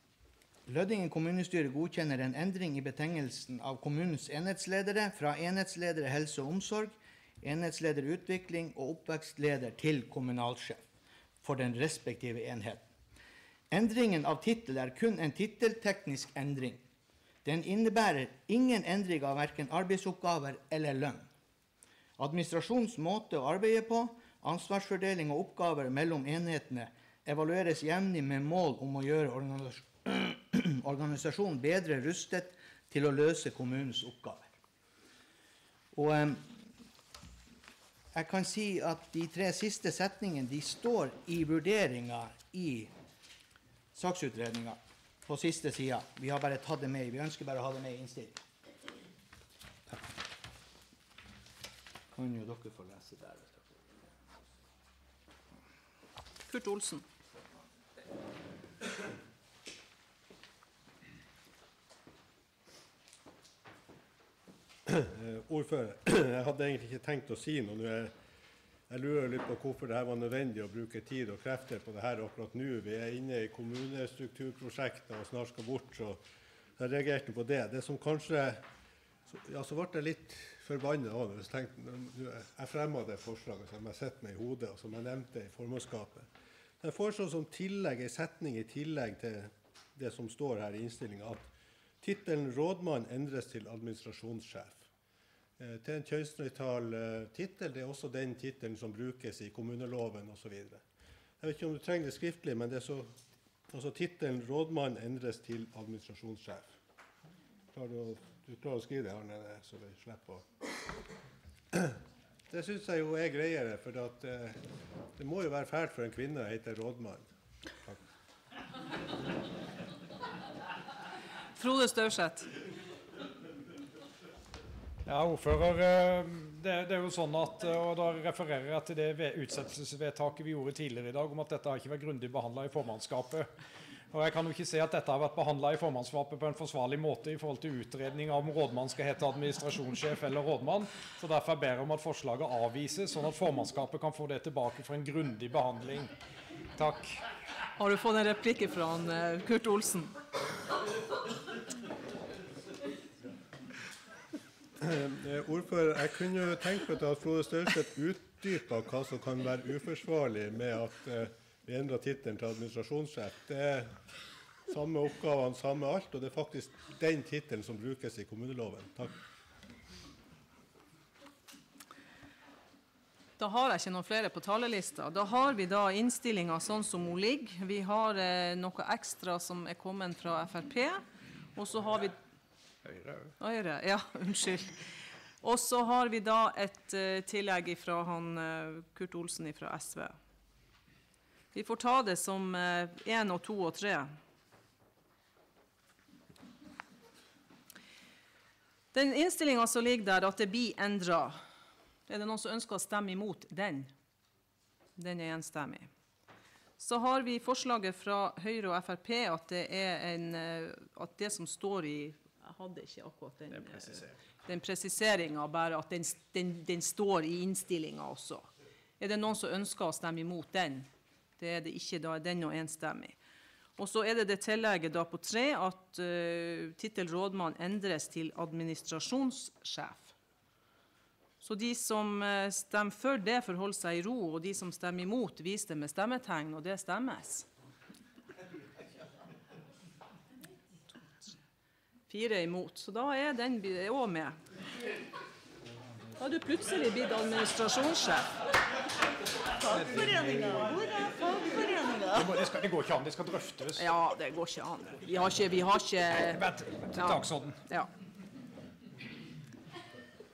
Lødingen kommunestyre godkjenner en endring i betegnelsen av kommunens enhetsledere fra enhetsledere helse og omsorg, enhetsleder utvikling og oppvekstleder til kommunalsjef for den respektive enheten. Endringen av tittel er kun en tittelteknisk endring. Den innebærer ingen endring av verken arbeidsoppgaver eller lønn. Administrasjonens måte å arbeide på, ansvarsfordeling og oppgaver mellom enhetene evalueres jevnlig med mål om å gjøre (clears throat) organisasjonen bedre rustet til å løse kommunens oppgaver. Og em, jeg kan si at de tre siste setningene de står i vurderinga i saksutredninga på siste sida. Vi har bare tatt det med. Vi ønsker bare å ha det med i innstillingen. Kan jo dere få lese der. Kurt Olsen. Eh, Ordfører, (clears throat) jeg hadde egentlig ikke tenkt å si noe. nå. Jeg, jeg lurer litt på hvorfor det her var nødvendig å bruke tid og krefter på det her akkurat nå. Vi er inne i kommunestrukturprosjekter og snart skal bort, så jeg reagerte på det. Det som kanskje Ja, så ble jeg litt forbanna òg. Jeg fremma det forslaget som jeg sitter med i hodet, og som jeg nevnte i formannskapet. Jeg foreslår som tillegg, en setning i tillegg til det som står her i innstillinga, at tittelen rådmann endres til administrasjonssjef. Eh, til en kjønnsnøytral eh, tittel. Det er også den tittelen som brukes i kommuneloven osv. Jeg vet ikke om du trenger det skriftlig, men det er så, altså tittelen rådmann endres til administrasjonssjef. Klarer du, å, du klarer å skrive det her nede, så vi slipper å Det syns jeg jo er greiere, for at, eh, det må jo være fælt for en kvinne å hete rådmann. Frode Staurseth. Ja, ordfører, eh, det, det er jo sånn at, eh, og Da refererer jeg til det ve- utsettelsesvedtaket vi gjorde tidligere i dag om at dette har ikke vært grundig behandla i formannskapet. Og Jeg kan jo ikke se at dette har vært behandla i formannskapet på en forsvarlig måte i forhold til utredning av om rådmann skal hete administrasjonssjef eller rådmann. Så Derfor ber jeg om at forslaget avvises, sånn at formannskapet kan få det tilbake for en grundig behandling. Takk. Har du fått en replikk fra eh, Kurt Olsen? Eh, Ordfører, jeg kunne jo tenkt meg at Frode Stølseth utdypa hva som kan være uforsvarlig med at eh, vi endrer tittelen til administrasjonssjef. Det er samme oppgavene, samme alt, og det er faktisk den tittelen som brukes i kommuneloven. Takk. Da har jeg ikke noen flere på talerlista. Da har vi da innstillinga sånn som hun ligger. Vi har eh, noe ekstra som er kommet fra Frp. Og så har vi Høyre. Ja, (laughs) unnskyld. Og så har vi da et uh, tillegg fra han uh, Kurt Olsen fra SV. Vi får ta det som én og to og tre. Den innstillinga som ligger der, at det blir endra, er det noen som ønsker å stemme imot den? Den er enstemmig. Så har vi forslaget fra Høyre og Frp at det en, eh, at det som står i Jeg hadde ikke akkurat den, eh, den presiseringa, bare at den, den, den står i innstillinga også. Er det noen som ønsker å stemme imot den? Det er det ikke, da er den og enstemmig. Og så er det det tillegget da på tre at uh, tittel rådmann endres til administrasjonssjef. Så de som eh, stemmer for det, forholder seg i ro, og de som stemmer imot, viser det med stemmetegn, og det stemmes. Fire imot, så da er den òg med. Da er du plutselig blitt administrasjonssjef. Fagforeninga! Hvor er? Det, må, det, skal, det går ikke an. Det skal drøftes. Ja, det går ikke an. Vi har ikke, vi har ikke Vent, til dagsorden. ja.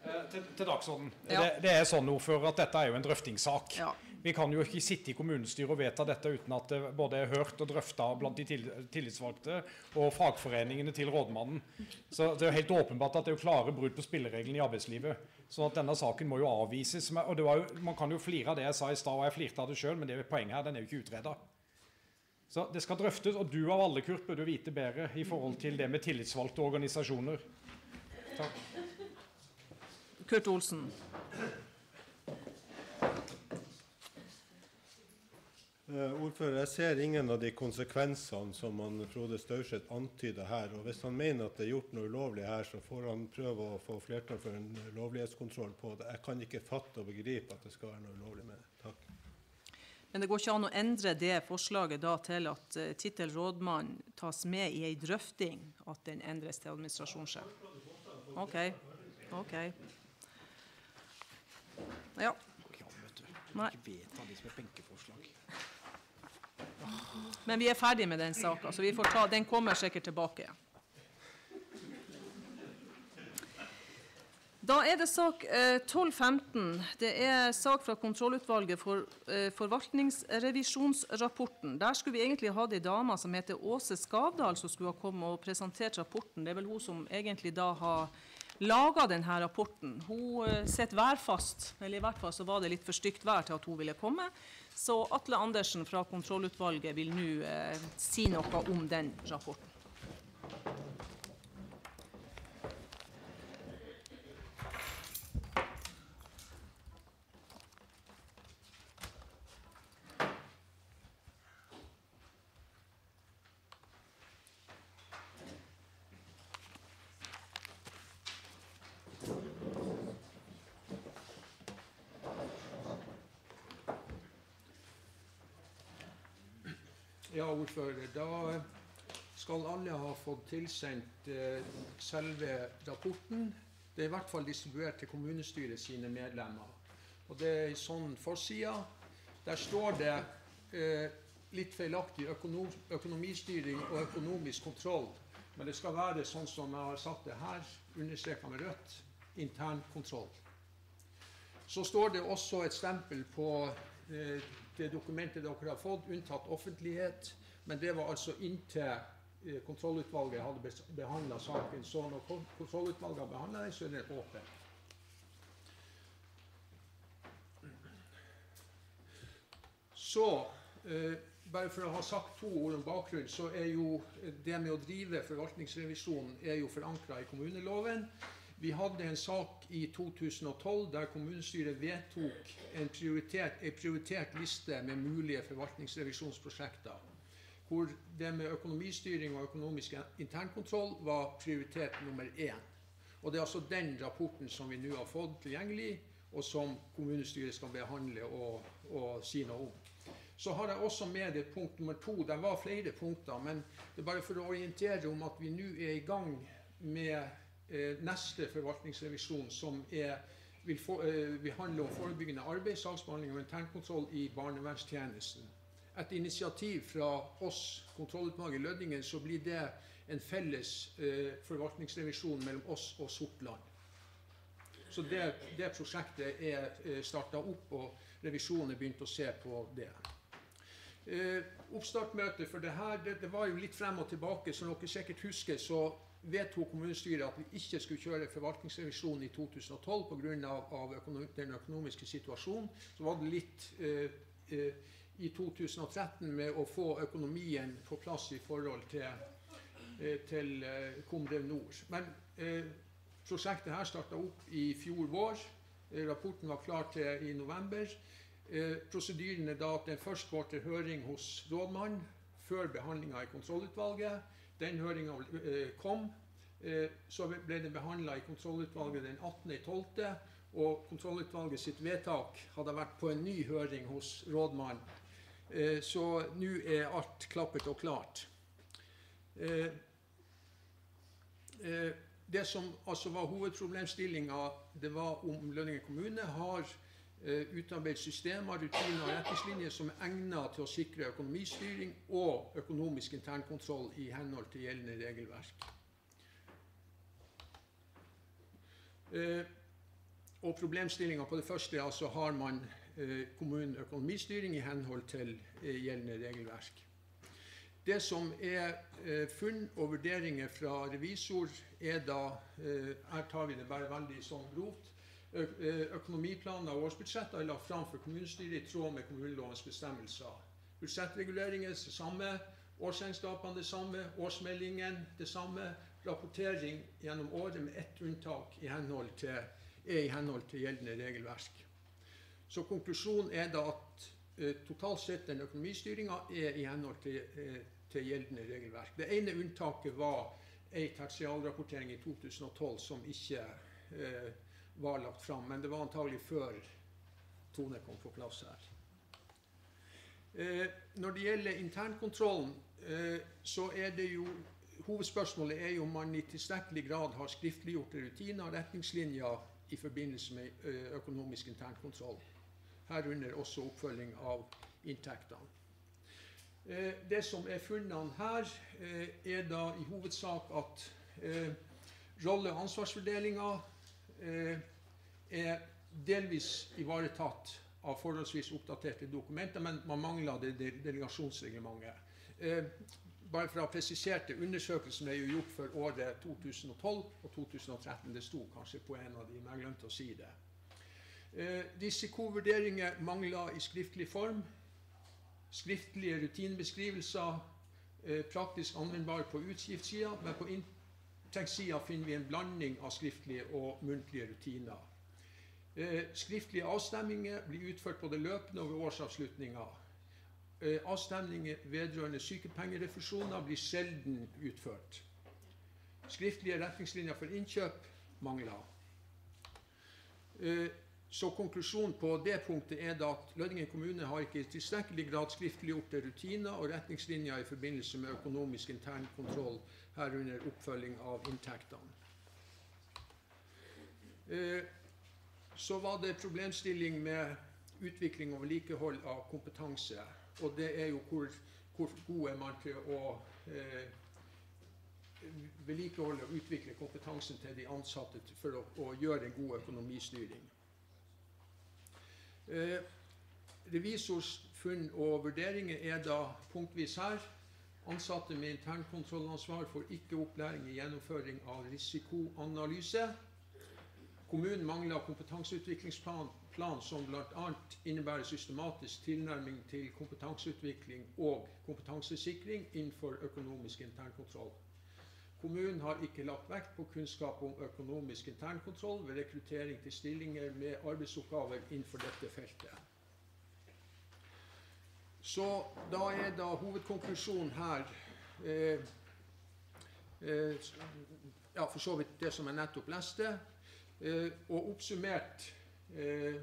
Eh, Til, til dagsorden. Ja. Det, det er sånn, ordfører, at dette er jo en drøftingssak. Ja. Vi kan jo ikke sitte i kommunestyret og vedta dette uten at det både er hørt og drøfta blant de til- tillitsvalgte og fagforeningene til rådmannen. Så det er jo helt åpenbart at det er jo klare brudd på spillereglene i arbeidslivet. Så at denne saken må jo avvises. Og det var jo, man kan jo flire av det jeg sa i stad, og jeg flirte av det sjøl, men det er jo poenget her, den er jo ikke utreda. Så det skal drøftes, og du av alle, Kurt, burde vite bedre i forhold til det med tillitsvalgte organisasjoner. Takk. Kurt Olsen. Eh, Ordfører, jeg ser ingen av de konsekvensene som han Frode Staurseth antyder her. og Hvis han mener at det er gjort noe ulovlig her, så får han prøve å få flertall for en lovlighetskontroll på det. Jeg kan ikke fatte og begripe at det skal være noe ulovlig med det. Men det går ikke an å endre det forslaget da til at uh, tittel rådmann tas med i ei drøfting, at den endres til administrasjonssjef. OK. OK. Ja. Nei. Men vi er ferdig med den saka, så vi får ta, den kommer sikkert tilbake igjen. Da er det sak eh, 1215. Det er sak fra kontrollutvalget for eh, forvaltningsrevisjonsrapporten. Der skulle vi egentlig hatt ei dame som heter Åse Skavdal, som skulle ha kommet og presentert rapporten. Det er vel hun som egentlig da har laga denne rapporten. Hun eh, sitter værfast, eller i hvert fall så var det litt for stygt vær til at hun ville komme. Så Atle Andersen fra kontrollutvalget vil nå eh, si noe om den rapporten. Ja, ordfører. Da skal alle ha fått tilsendt eh, selve rapporten. Det er i hvert fall distribuert til kommunestyret sine medlemmer. Og det er i sånn forside. Der står det eh, litt feilaktig økonom, økonomistyring og økonomisk kontroll. Men det skal være sånn som jeg har satt det her, understreka med rødt, intern kontroll. Så står det også et stempel på det dokumentet dere har fått, unntatt offentlighet. Men det var altså inntil eh, kontrollutvalget hadde behandla saken. Så når kontrollutvalget har behandla den, så er den åpen. Så, eh, bare for å ha sagt to ord om bakgrunnen, så er jo eh, det med å drive forvaltningsrevisjon er jo forankra i kommuneloven. Vi hadde en sak i 2012 der kommunestyret vedtok en prioritert, en prioritert liste med mulige forvaltningsrevisjonsprosjekter. Hvor det med økonomistyring og økonomisk internkontroll var prioritet nummer én. Og Det er altså den rapporten som vi nå har fått tilgjengelig, og som kommunestyret skal behandle og, og si noe om. Så har jeg også med det punkt nummer to. Det var flere punkter, men det er bare for å orientere om at vi nå er i gang med neste forvaltningsrevisjon, som er, vil, for, eh, vil handle om forebyggende arbeid, saksbehandling og internkontroll i barnevernstjenesten. Etter initiativ fra oss, kontrollutvalget i Lødingen, så blir det en felles eh, forvaltningsrevisjon mellom oss og Sortland. Så det, det prosjektet er eh, starta opp, og revisjonen er begynt å se på det. Eh, oppstartmøtet for det her, det, det var jo litt frem og tilbake. Som dere sikkert husker, så vedtok kommunestyret at vi ikke skulle kjøre forvaltningsrevisjon i 2012 pga. Av den økonomiske situasjonen. Så var det litt eh, eh, i 2013 med å få økonomien på plass i forhold til, eh, til eh, Komrev Nord. Men eh, prosjektet her starta opp i fjor vår. Eh, rapporten var klar til i november. Prosedyren er da at den først går til høring hos rådmann før behandlinga i kontrollutvalget. Den høringa eh, kom. Eh, så ble det behandla i kontrollutvalget den 18.12. Og kontrollutvalget sitt vedtak hadde vært på en ny høring hos rådmann. Eh, så nå er alt klappet og klart. Det som altså var hovedproblemstillinga, det var om Lønningen kommune har eh, utarbeidet systemer, rutiner og retningslinjer som er egnet til å sikre økonomistyring og økonomisk internkontroll i henhold til gjeldende regelverk. Eh, og problemstillinga på det første er altså har man eh, kommunen økonomistyring i henhold til gjeldende regelverk. Det som er funn og vurderinger fra revisor, er da Her tar vi det bare veldig sånn grovt. Økonomiplaner og årsbudsjetter er lagt fram for kommunestyret i tråd med kommunelovens bestemmelser. Budsjettreguleringer det samme, årsregnskapene det samme, årsmeldingen det samme. Rapportering gjennom året med ett unntak i til, er i henhold til gjeldende regelverk. Så konklusjonen er da at eh, totalt sett den økonomistyringa er i henhold til, eh, til gjeldende regelverk. Det ene unntaket var ei tertialrapportering i 2012 som ikke eh, var lagt fram, men det var antagelig før Tone kom på plass her. Eh, når det gjelder internkontrollen, eh, så er det jo Hovedspørsmålet er jo om man i tilstrekkelig grad har skriftliggjorte rutiner og retningslinjer i forbindelse med eh, økonomisk internkontroll. Herunder også oppfølging av inntektene. Eh, det som er funnene her, eh, er da i hovedsak at rolle- og ansvarsfordelinga er delvis ivaretatt av forholdsvis oppdaterte dokumenter, men man mangler det delegasjonsreglementet. Eh, bare for å ha presisert Undersøkelsen er jo gjort for året 2012 og 2013. Det sto kanskje på en av de, men jeg glemte å si det. Eh, risikovurderinger mangler i skriftlig form. Skriftlige rutinebeskrivelser eh, praktisk anvendbare på utgiftssida, men på inntektssida finner vi en blanding av skriftlige og muntlige rutiner. Eh, skriftlige avstemninger blir utført både løpende og ved årsavslutninga. Eh, avstemninger vedrørende sykepengerefusjoner blir sjelden utført. Skriftlige retningslinjer for innkjøp mangler. Så konklusjonen på det punktet er da at Lødingen kommune har ikke i tilstrekkelig grad skriftliggjorte rutiner og retningslinjer i forbindelse med økonomisk internkontroll, herunder oppfølging av inntektene. Eh, Så var det problemstilling med utvikling og vedlikehold av kompetanse. Og det er jo hvor, hvor god er man til å eh, vedlikeholde og utvikle kompetansen til de ansatte for å, å gjøre en god økonomistyring. Eh, revisors funn og vurderinger er da punktvis her. Ansatte med internkontrollansvar får ikke opplæring i gjennomføring av risikoanalyse. Kommunen mangler kompetanseutviklingsplan plan som bl.a. innebærer systematisk tilnærming til kompetanseutvikling og kompetansesikring innenfor økonomisk internkontroll. Kommunen har ikke lagt vekt på kunnskap om økonomisk internkontroll ved rekruttering til stillinger med arbeidsoppgaver innenfor dette feltet. Så da er da hovedkonklusjonen her eh, eh, ja, for så vidt det som jeg nettopp leste. Eh, og oppsummert eh,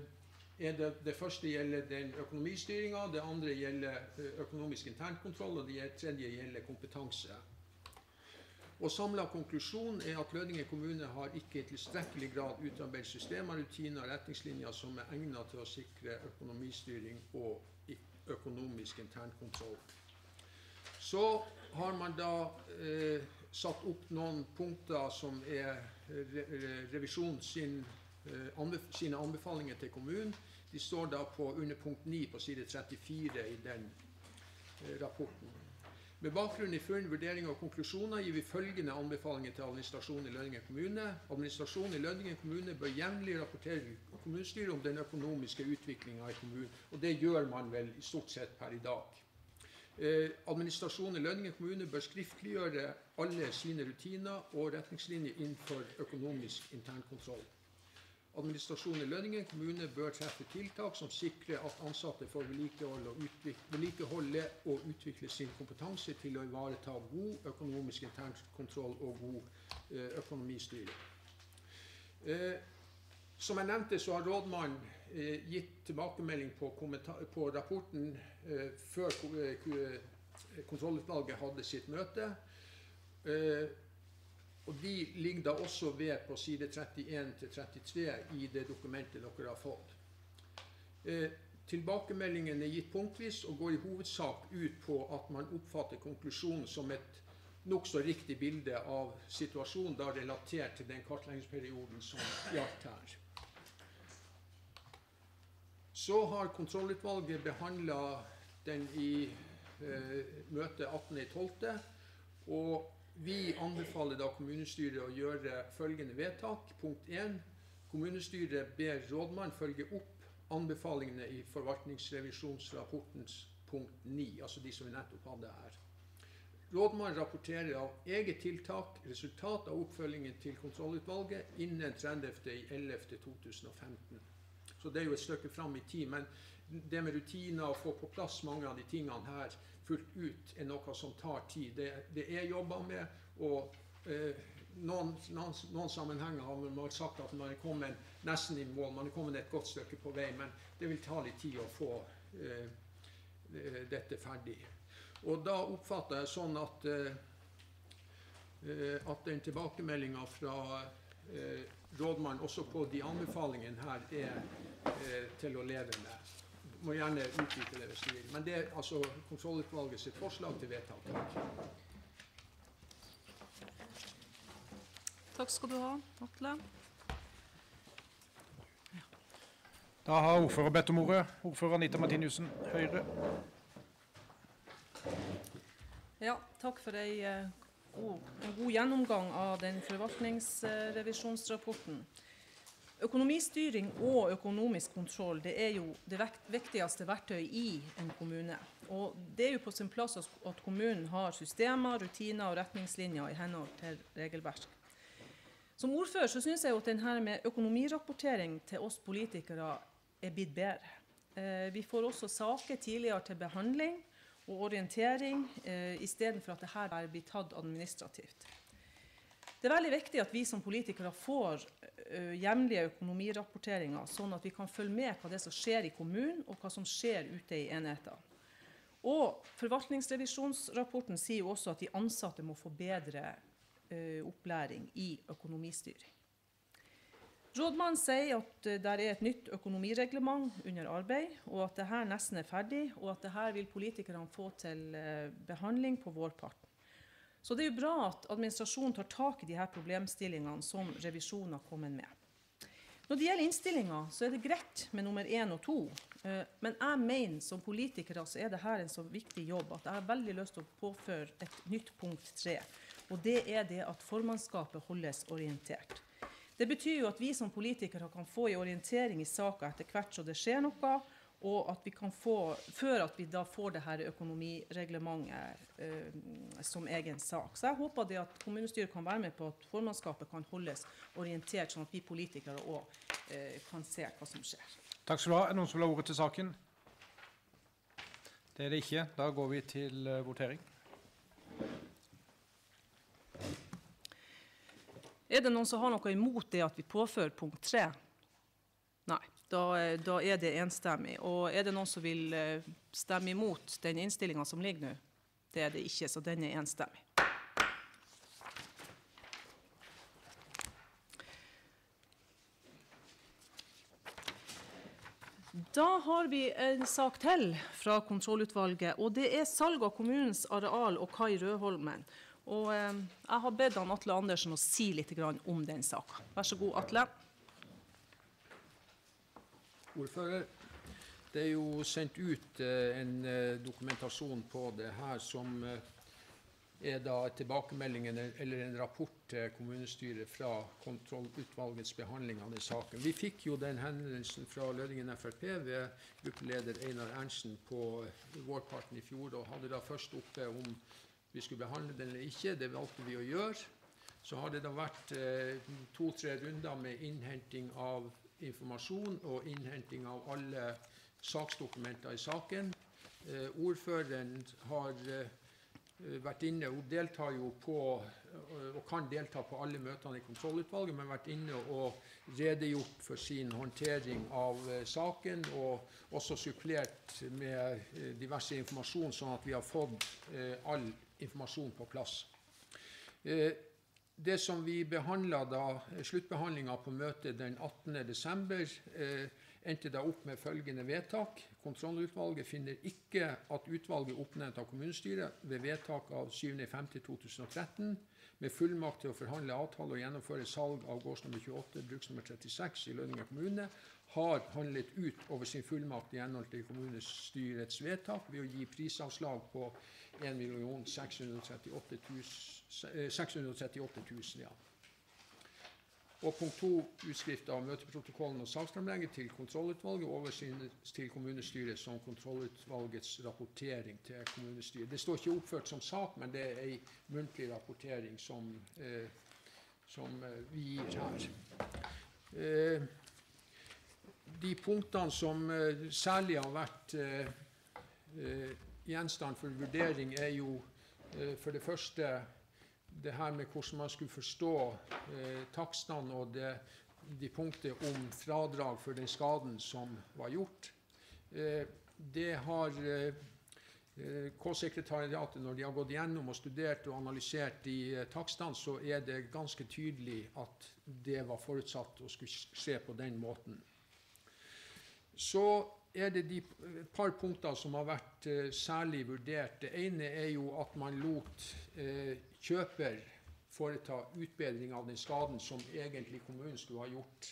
er det, det første gjelder den økonomistyringa, det andre gjelder eh, økonomisk internkontroll, og det tredje gjelder kompetanse. Og Samla konklusjon er at Lødingen kommune har ikke i tilstrekkelig grad utarbeidet systemer, rutiner og retningslinjer som er egnet til å sikre økonomistyring og økonomisk internkontroll. Så har man da eh, satt opp noen punkter som er re re revisjon sin, eh, anbef sine anbefalinger til kommunen. De står da på under punkt 9 på side 34 i den eh, rapporten. Med bakgrunn i funn, vurderinger og konklusjoner gir vi følgende anbefalinger til administrasjonen i Lønningen kommune. Administrasjonen i Lønningen kommune bør jevnlig rapportere til kommunestyret om den økonomiske utviklinga i kommunen. Og det gjør man vel i stort sett per i dag. Eh, administrasjonen i Lønningen kommune bør skriftliggjøre alle sine rutiner og retningslinjer innenfor økonomisk internkontroll. Administrasjonen i Lønningen kommune bør treffe tiltak som sikrer at ansatte får vedlikeholde og, utvik og utvikle sin kompetanse til å ivareta god økonomisk internkontroll og god eh, økonomistyring. Eh, som jeg nevnte, så har rådmannen eh, gitt tilbakemelding på, på rapporten før ko- ko- kontrollutvalget hadde sitt møte. Og de ligger da også ved på side 31-33 i det dokumentet dere har fått. Eh, tilbakemeldingen er gitt punktvis og går i hovedsak ut på at man oppfatter konklusjonen som et nokså riktig bilde av situasjonen da relatert til den kartleggingsperioden som gjaldt her. Så har kontrollutvalget behandla den i eh, møte 18.12. Og vi anbefaler da kommunestyret å gjøre følgende vedtak. Punkt 1. Kommunestyret ber rådmann følge opp anbefalingene i forvaltningsrevisjonsrapportens punkt 9, altså de som vi nettopp hadde her. Rådmann rapporterer av eget tiltak resultat av oppfølgingen til kontrollutvalget innen 30.11.2015. Så det er jo et stykke fram i tid. Men det med rutiner og få på plass mange av de tingene her fullt ut er noe som tar tid. Det, det er jobba med, og eh, noen, noen, noen sammenhenger har man sagt at man er kommet nesten i mål, man er kommet et godt stykke på vei, men det vil ta litt tid å få eh, eh, dette ferdig. Og da oppfatter jeg sånn at eh, eh, at den tilbakemeldinga fra eh, rådmannen også på de anbefalingene her er til å leve med. Må gjerne utdype det hvis du vil. Men det er altså kontrollutvalget sitt forslag til vedtak. Takk skal du ha, Atle. Da har ordfører bedt om ordet. Ordfører Anita Martinussen, Høyre. Ja, takk for ei, eh, god, en god gjennomgang av den forvaltningsrevisjonsrapporten. Økonomistyring og økonomisk kontroll det er jo det viktigste verktøyet i en kommune. Og det er jo på sin plass at kommunen har systemer, rutiner og retningslinjer i henhold til regelverk. Som ordfører så syns jeg at denne med økonomirapportering til oss politikere er blitt bedre. Eh, vi får også saker tidligere til behandling og orientering, eh, istedenfor at dette blir tatt administrativt. Det er veldig viktig at vi som politikere får uh, jevnlige økonomirapporteringer, sånn at vi kan følge med hva det som skjer i kommunen, og hva som skjer ute i enheter. Og Forvaltningsrevisjonsrapporten sier jo også at de ansatte må få bedre uh, opplæring i økonomistyring. Rådmannen sier at det der er et nytt økonomireglement under arbeid, og at det her nesten er ferdig, og at det her vil politikerne få til eh, behandling på vårparten. Så det er jo bra at administrasjonen tar tak i de her problemstillingene som revisjonen har kommet med. Når det gjelder innstillinga, så er det greit med nummer én og to. Eh, Men jeg mener som politiker så er dette en så viktig jobb at jeg har veldig lyst til å påføre et nytt punkt tre. Og det er det at formannskapet holdes orientert. Det betyr jo at vi som politikere kan få en orientering i saka etter hvert så det skjer noe, og at vi kan få, før at vi da får det her økonomireglementet eh, som egen sak. Så jeg håper det at kommunestyret kan være med på at formannskapet kan holdes orientert, sånn at vi politikere òg eh, kan se hva som skjer. Takk skal du ha. Er det noen som vil ha ordet til saken? Det er det ikke. Da går vi til eh, votering. Er det noen som har noe imot det at vi påfører punkt tre? Nei. Da, eh, da er det enstemmig. Og er det noen som vil eh, stemme imot den innstillinga som ligger nå? Det er det ikke, så den er enstemmig. Da har vi en sak til fra kontrollutvalget, og det er salg av kommunens areal og kai Rødholmen. Og eh, jeg har bedt Atle Andersen å si litt om den saka. Vær så god, Atle. Ordfører, det er jo sendt ut eh, en eh, dokumentasjon på det her som eh, er da tilbakemeldingen eller en rapport til kommunestyret fra kontrollutvalgets behandling av den saken. Vi fikk jo den henvendelsen fra Lødingen Frp ved gruppeleder Einar Ernstsen på vårparten i fjor, og hadde da først oppe om vi skulle behandle den eller ikke. Det valgte vi å gjøre. Så har det da vært eh, to-tre runder med innhenting av informasjon og innhenting av alle saksdokumenter i saken. Eh, ordføreren har eh, vært inne, Hun deltar jo på, eh, og kan delta på alle møtene i kontrollutvalget, men vært inne og redegjort for sin håndtering av saken, og også supplert med diverse informasjon, sånn at vi har fått all informasjon på plass. Det som vi behandla da, sluttbehandlinga på møtet den 18.12., eh, endte da opp med følgende vedtak. Kontrollutvalget finner ikke at utvalget oppnevnt av kommunestyret ved vedtak av 7.5.2013 med fullmakt til å forhandle avtale og gjennomføre salg av gårdsnummer 28, bruksnummer 36 i Lønninger kommune, har handlet ut over sin fullmakt i henhold til kommunestyrets vedtak ved å gi prisavslag på 1 638 000, eh, 638 000 ja. Og punkt to, utskrift av møteprotokollen og saksframlegget til kontrollutvalget oversendes til kommunestyret som kontrollutvalgets rapportering til kommunestyret. Det står ikke oppført som sak, men det er ei muntlig rapportering som, eh, som eh, vi gir her. Eh, de punktene som eh, særlig har vært eh, eh, gjenstand for vurdering, er jo for det første det her med hvordan man skulle forstå eh, takstene og det, de punktet om fradrag for den skaden som var gjort. Eh, det har eh, eh, K-sekretariatet, når de har gått gjennom og studert og analysert de eh, takstene, så er det ganske tydelig at det var forutsatt å skulle skje på den måten. Så er det de eh, par punkter som har vært eh, særlig vurdert. Det ene er jo at man lot eh, kjøper foreta utbedring av den skaden som egentlig kommunen skulle ha gjort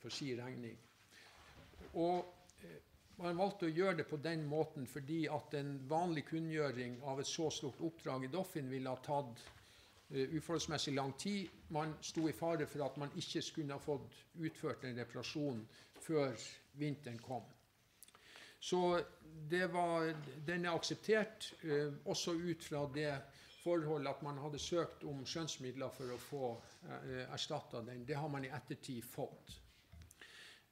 for si regning. Og eh, man valgte å gjøre det på den måten fordi at en vanlig kunngjøring av et så stort oppdrag i Doffin ville ha tatt eh, uforholdsmessig lang tid. Man sto i fare for at man ikke skulle ha fått utført en reparasjon før vinteren kom. Så var, den er akseptert, eh, også ut fra det forhold at man hadde søkt om skjønnsmidler for å få eh, erstatta den. Det har man i ettertid fått.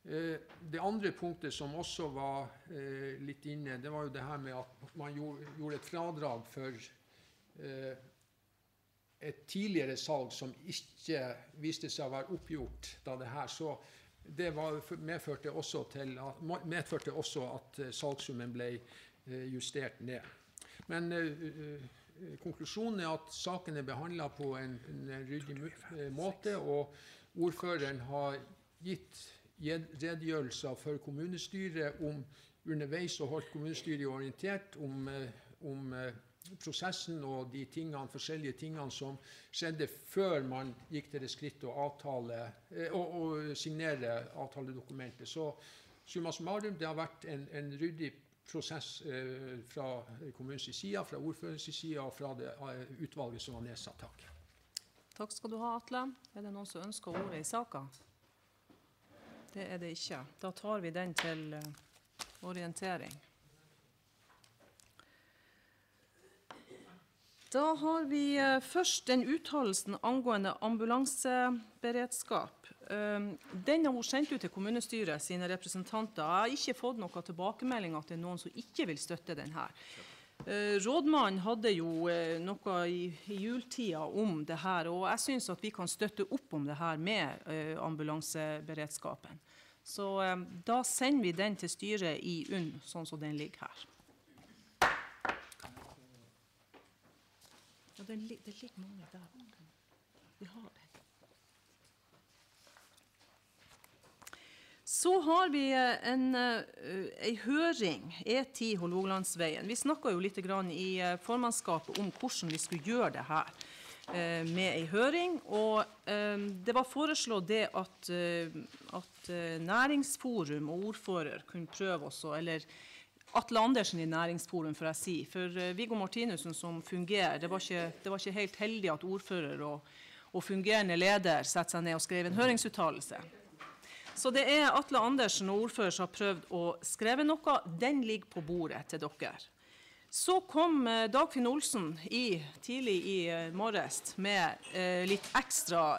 Eh, det andre punktet som også var eh, litt inne, det var jo det her med at man gjorde, et fradrag for eh, et tidligere salg som ikke viste seg å være oppgjort da det her. Så det var, medførte, også til, medførte også at salgssummen ble justert ned. Men konklusjonen er at saken er behandla på en, en ryddig eh, måte, og ordføreren har gitt redegjørelser for kommunestyret om underveis og holdt kommunestyret orientert om, eh, om eh, prosessen og de tingene, forskjellige tingene som skjedde før man gikk til det skritt å avtale, å, å signere avtaledokumentet. Så summa summarum, det har vært en, en ryddig prosess eh, fra kommunens side, fra ordførerens side og fra det eh, utvalget som var nedsatt. Takk. Takk skal du ha, Atle. Er det noen som ønsker ordet i saka? Det er det ikke. Da tar vi den til eh, orientering. Da har vi først den uttalelsen angående ambulanseberedskap. Den har hun sendt ut til kommunestyret sine representanter. Jeg har ikke fått noen tilbakemelding at det er noen som ikke vil støtte den her. Eh, Rådmannen hadde jo eh, noe i, i jultida om det her, og jeg syns at vi kan støtte opp om det her med eh, ambulanseberedskapen. Så da sender vi den til styret i UNN, sånn som den ligger her. Ja, det ligger mange der. Vi har den. Så har vi en, en, eh, høring, E10 Hålogalandsveien. Vi snakka jo litt i eh, formannskapet om hvordan vi skulle gjøre det her eh, med ei høring. Og eh, det var foreslått det at, eh, at eh, næringsforum og ordfører kunne prøve også, eller Atle Andersen i Næringsforum, får jeg si. For eh, Viggo Martinussen som fungerer, det var ikke, det var ikke helt heldig at ordfører og, og fungerende leder setter seg ned og skrev en høringsuttalelse. Så det er Atle Andersen og ordfører som har prøvd å skrive noe. Den ligger på bordet til dere. Så kom eh, Dagfinn Olsen i, tidlig i eh, morges med eh, litt ekstra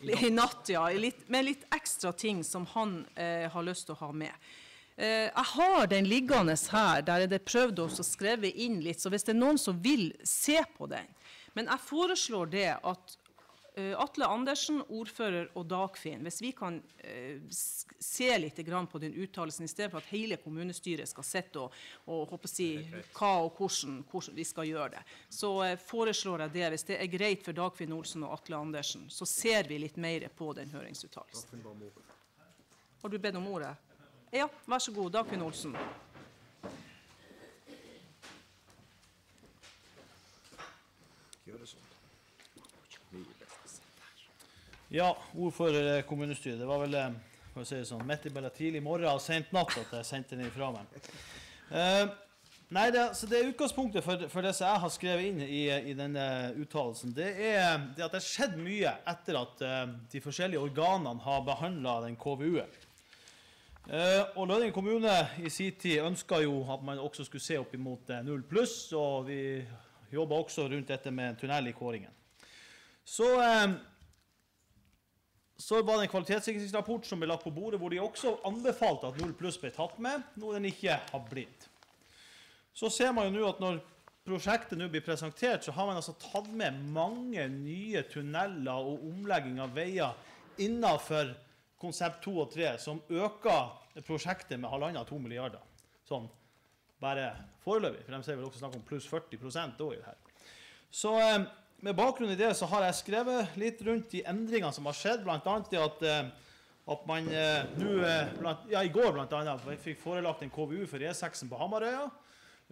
I natt, ja. Litt, med litt ekstra ting som han eh, har lyst til å ha med. Eh, jeg har den liggende her, der er det prøvd å skrive inn litt, så hvis det er noen som vil se på den. Men jeg foreslår det at Atle Andersen, ordfører, og Dagfinn, hvis vi kan eh, se litt grann på den uttalelsen, i stedet for at hele kommunestyret skal sitte og, og håper si hva og hvordan, hvordan vi skal gjøre det, så eh, foreslår jeg det. Hvis det er greit for Dagfinn Olsen og Atle Andersen, så ser vi litt mer på den høringsuttalelsen. Har du bedt om ordet? Ja, vær så god, Dagfinn Olsen. Ja, ordfører for kommunestyret. Det var vel eh, for å si det sånn, midt i tidlig morgen og sent natt at jeg sendte den ifra meg. Uh, nei, det, så det er utgangspunktet for, for det som jeg har skrevet inn i, i denne uttalelsen. Det er det at det har skjedd mye etter at uh, de forskjellige organene har behandla den KVU-en. Uh, og Løding kommune i sin tid ønska jo at man også skulle se opp imot eh, null pluss, og vi jobba også rundt dette med tunnel i Kåringen. Så eh, så var det en kvalitetssikringsrapport som ble lagt på bordet, hvor de også anbefalte at null pluss ble tatt med, noe den ikke har blitt. Så ser man jo nå at når prosjektet nå blir presentert, så har man altså tatt med mange nye tunneler og omlegging av veier innenfor konsept 2 og 3, som øker prosjektet med halvannen to milliarder. Sånn bare foreløpig, for de sier vel også snakk om pluss 40 da i det her. Så eh, med bakgrunn i det så har jeg skrevet litt rundt de endringene som har skjedd, bl.a. det at, eh, at man eh, nå eh, Ja, i går annet, fikk forelagt en KVU for E6-en på Hamarøya.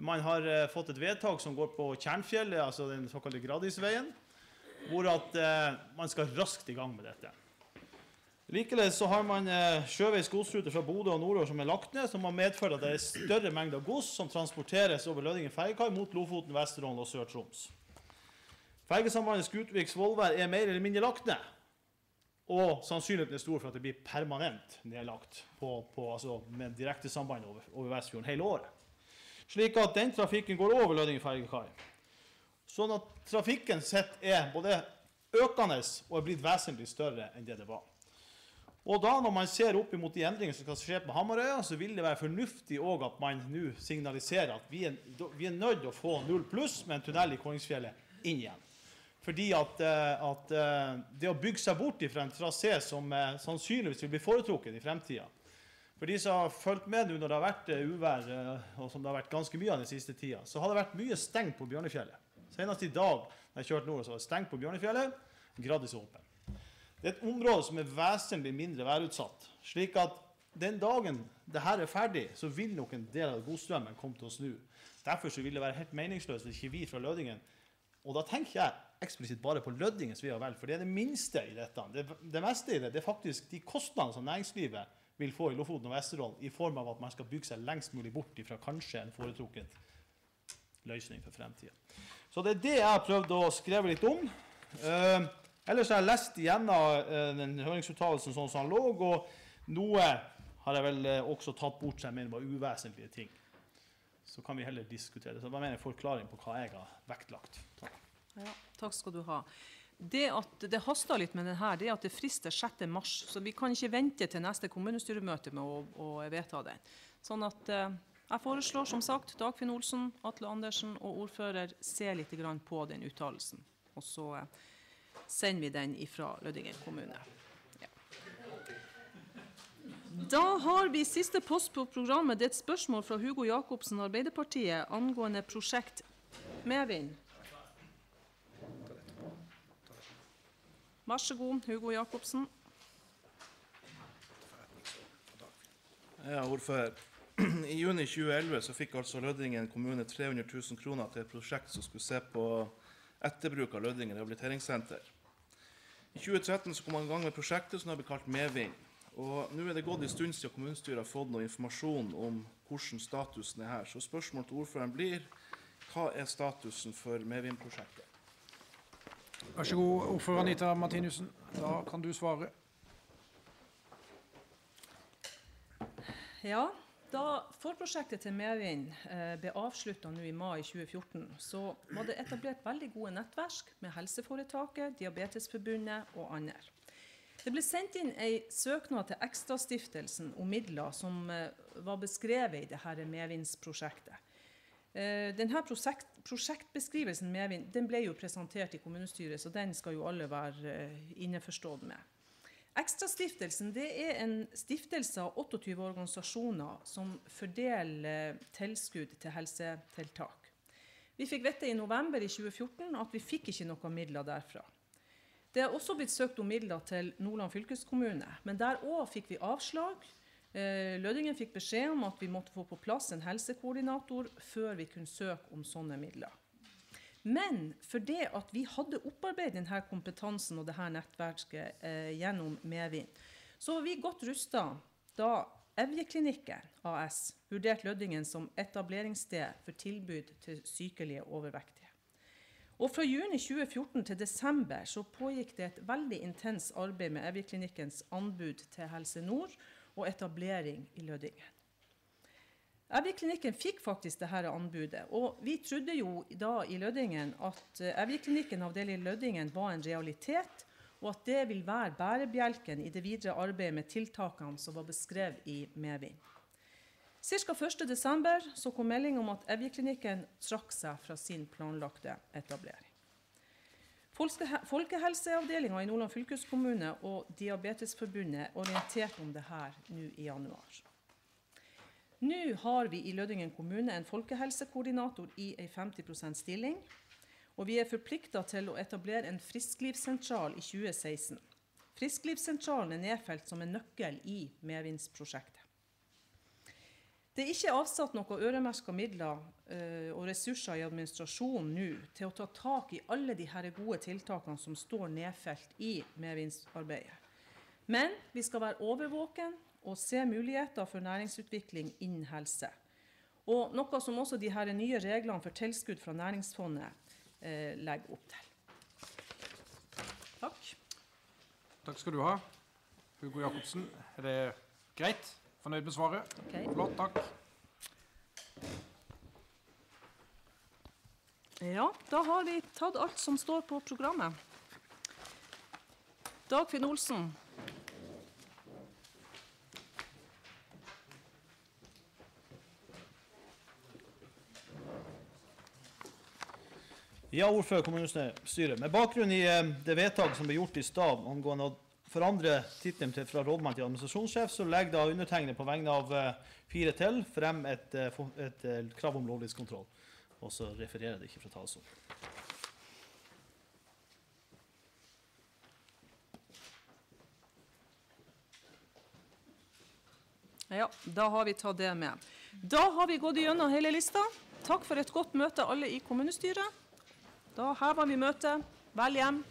Man har fått et vedtak som går på Tjernfjellet, altså den såkalte Gradisveien, hvor at man skal raskt i gang med dette. Likeledes så har man eh, sjøveis godsrute fra Bodø og nordover som er lagt ned, som har medført at det er større mengder gods som transporteres over Lødingen ferjekai mot Lofoten, Vesterålen og Sør-Troms. Fergesambandet Skutvik-Svolvær er mer eller mindre lagt ned. Og sannsynligheten er stor for at det blir permanent nedlagt på, på, altså med direktesamband over, over Vestfjorden hele året. Slik at den trafikken går over Lødingen fergekai. Sånn at trafikken sett er både økende og er blitt vesentlig større enn det det var. Og da når man ser opp imot de endringene som skal skje på Hamarøya, så vil det være fornuftig òg at man nå signaliserer at vi er, vi er nødt til å få null pluss med en tunnel i Kongsfjellet inn igjen. Fordi at, eh, at eh, det å bygge seg bort fra en trasé som eh, sannsynligvis vil bli foretrukket i fremtida For de som har fulgt med nå når det har vært uvær, og som det har vært ganske mye av den siste tida, så har det vært mye stengt på Bjørnefjellet. Senest i dag da jeg kjørte nordover, så var det stengt på Bjørnefjellet. Gradvis åpen. Det er et område som er vesentlig mindre værutsatt. slik at den dagen det her er ferdig, så vil nok en del av godstrømmen komme til å snu. Derfor så vil det være helt meningsløst hvis ikke vi fra Lødingen Og da tenker jeg eksplisitt bare på Lødingens ve og vel, for det er det minste i dette. Det, det meste i det, det er faktisk de kostnadene som næringslivet vil få i Lofoten og Vesterålen, i form av at man skal bygge seg lengst mulig bort fra kanskje en foretrukket løsning for fremtida. Så det er det jeg har prøvd å skrive litt om. Eh, ellers har jeg lest igjennom uh, den høringsuttalelsen sånn som den lå, og noe har jeg vel eh, også tatt bort som jeg mener var uvesentlige ting. Så kan vi heller diskutere det. Så hva mener en forklaring på hva jeg har vektlagt. Ja, takk skal du ha. Det at det haster litt med denne, det er at det frister 6. mars, så vi kan ikke vente til neste kommunestyremøte med å, å vedta den. Sånn at eh, jeg foreslår som sagt Dagfinn Olsen, Atle Andersen og ordfører ser litt på den uttalelsen. Og så eh, sender vi den ifra Lødingen kommune. Ja. Da har vi siste post på programmet. Det er et spørsmål fra Hugo Jacobsen, Arbeiderpartiet, angående prosjekt Medvind. Vær så god, Hugo Jacobsen. Ja, ordfører. I juni 2011 så fikk altså Lødingen kommune 300 000 kroner til et prosjekt som skulle se på etterbruk av Lødingen rehabiliteringssenter. I 2013 så kom man i gang med prosjektet som har blitt kalt Medvind. Og nå er det gått en stund siden kommunestyret har fått noe informasjon om hvordan statusen er her. Så spørsmålet til ordføreren blir hva er statusen for Medvind-prosjektet? Vær så god, ordfører Anita Martinussen. Da kan du svare. Ja, da forprosjektet til Medvind eh, ble avslutta nå i mai 2014, så var det etablert veldig gode nettverk med Helseforetaket, Diabetesforbundet og andre. Det ble sendt inn ei søknad til Ekstrastiftelsen om midler som eh, var beskrevet i dette Medvindsprosjektet. Eh, denne prosjektbeskrivelsen Medvind den ble jo presentert i kommunestyret, så den skal jo alle være eh, innforstått med. Ekstrastiftelsen er en stiftelse av 28 organisasjoner som fordeler tilskudd til helsetiltak. Vi fikk vite i november i 2014 at vi fikk ikke noen midler derfra. Det er også blitt søkt om midler til Nordland fylkeskommune, men der òg fikk vi avslag. Eh, Lødingen fikk beskjed om at vi måtte få på plass en helsekoordinator før vi kunne søke om sånne midler. Men fordi at vi hadde opparbeidet denne kompetansen og dette nettverket eh, gjennom Medvind, så var vi godt rusta da Evjeklinikken AS vurderte Lødingen som etableringssted for tilbud til sykelige overvektige. Og Fra juni 2014 til desember så pågikk det et veldig intens arbeid med Evjeklinikkens anbud til Helse Nord og etablering i Lødingen. Evjeklinikken fikk faktisk dette anbudet, og vi trodde jo da i Lødingen at eh, Evjeklinikken avdeling Lødingen var en realitet, og at det vil være bærebjelken i det videre arbeidet med tiltakene som var beskrevet i Medvind. Ca. 1.12. så kom melding om at Evjeklinikken trakk seg fra sin planlagte etablering. Folke- Folkehelseavdelinga i Nordland fylkeskommune og Diabetesforbundet orienterte om det her nå i januar. Nå har vi i Lødingen kommune en folkehelsekoordinator i ei 50% stilling. Og vi er forplikta til å etablere en frisklivssentral i 2016. Frisklivssentralen er nedfelt som en nøkkel i medvindsprosjektet. Det er ikke avsatt noe øremerka midler eh, og ressurser i administrasjonen nå til å ta tak i alle de her gode tiltakene som står nedfelt i medvindsarbeidet. Men vi skal være overvåken og se muligheter for næringsutvikling innen helse. Og noe som også de her nye reglene for tilskudd fra Næringsfondet eh, legger opp til. Takk. Takk skal du ha. Hugo Jacobsen, er det greit? Fornøyd med svaret? Okay. Flott, takk. Ja, da har vi tatt alt som står på programmet. Dagfinn Olsen. Ja, ordfører kommunestyret. Med bakgrunn i eh, det vedtaket som ble gjort i stad angående forandre tittelen fra rådmann til administrasjonssjef, så legger da undertegnede på vegne av eh, fire til frem et, et, et, eh, krav om lovlighetskontroll. Og så refererer jeg det ikke fra talerstolen. Ja, da har vi tatt det med. Da har vi gått gjennom hele lista. Takk for et godt møte alle i kommunestyret. Da hever vi møtet. Vel hjem.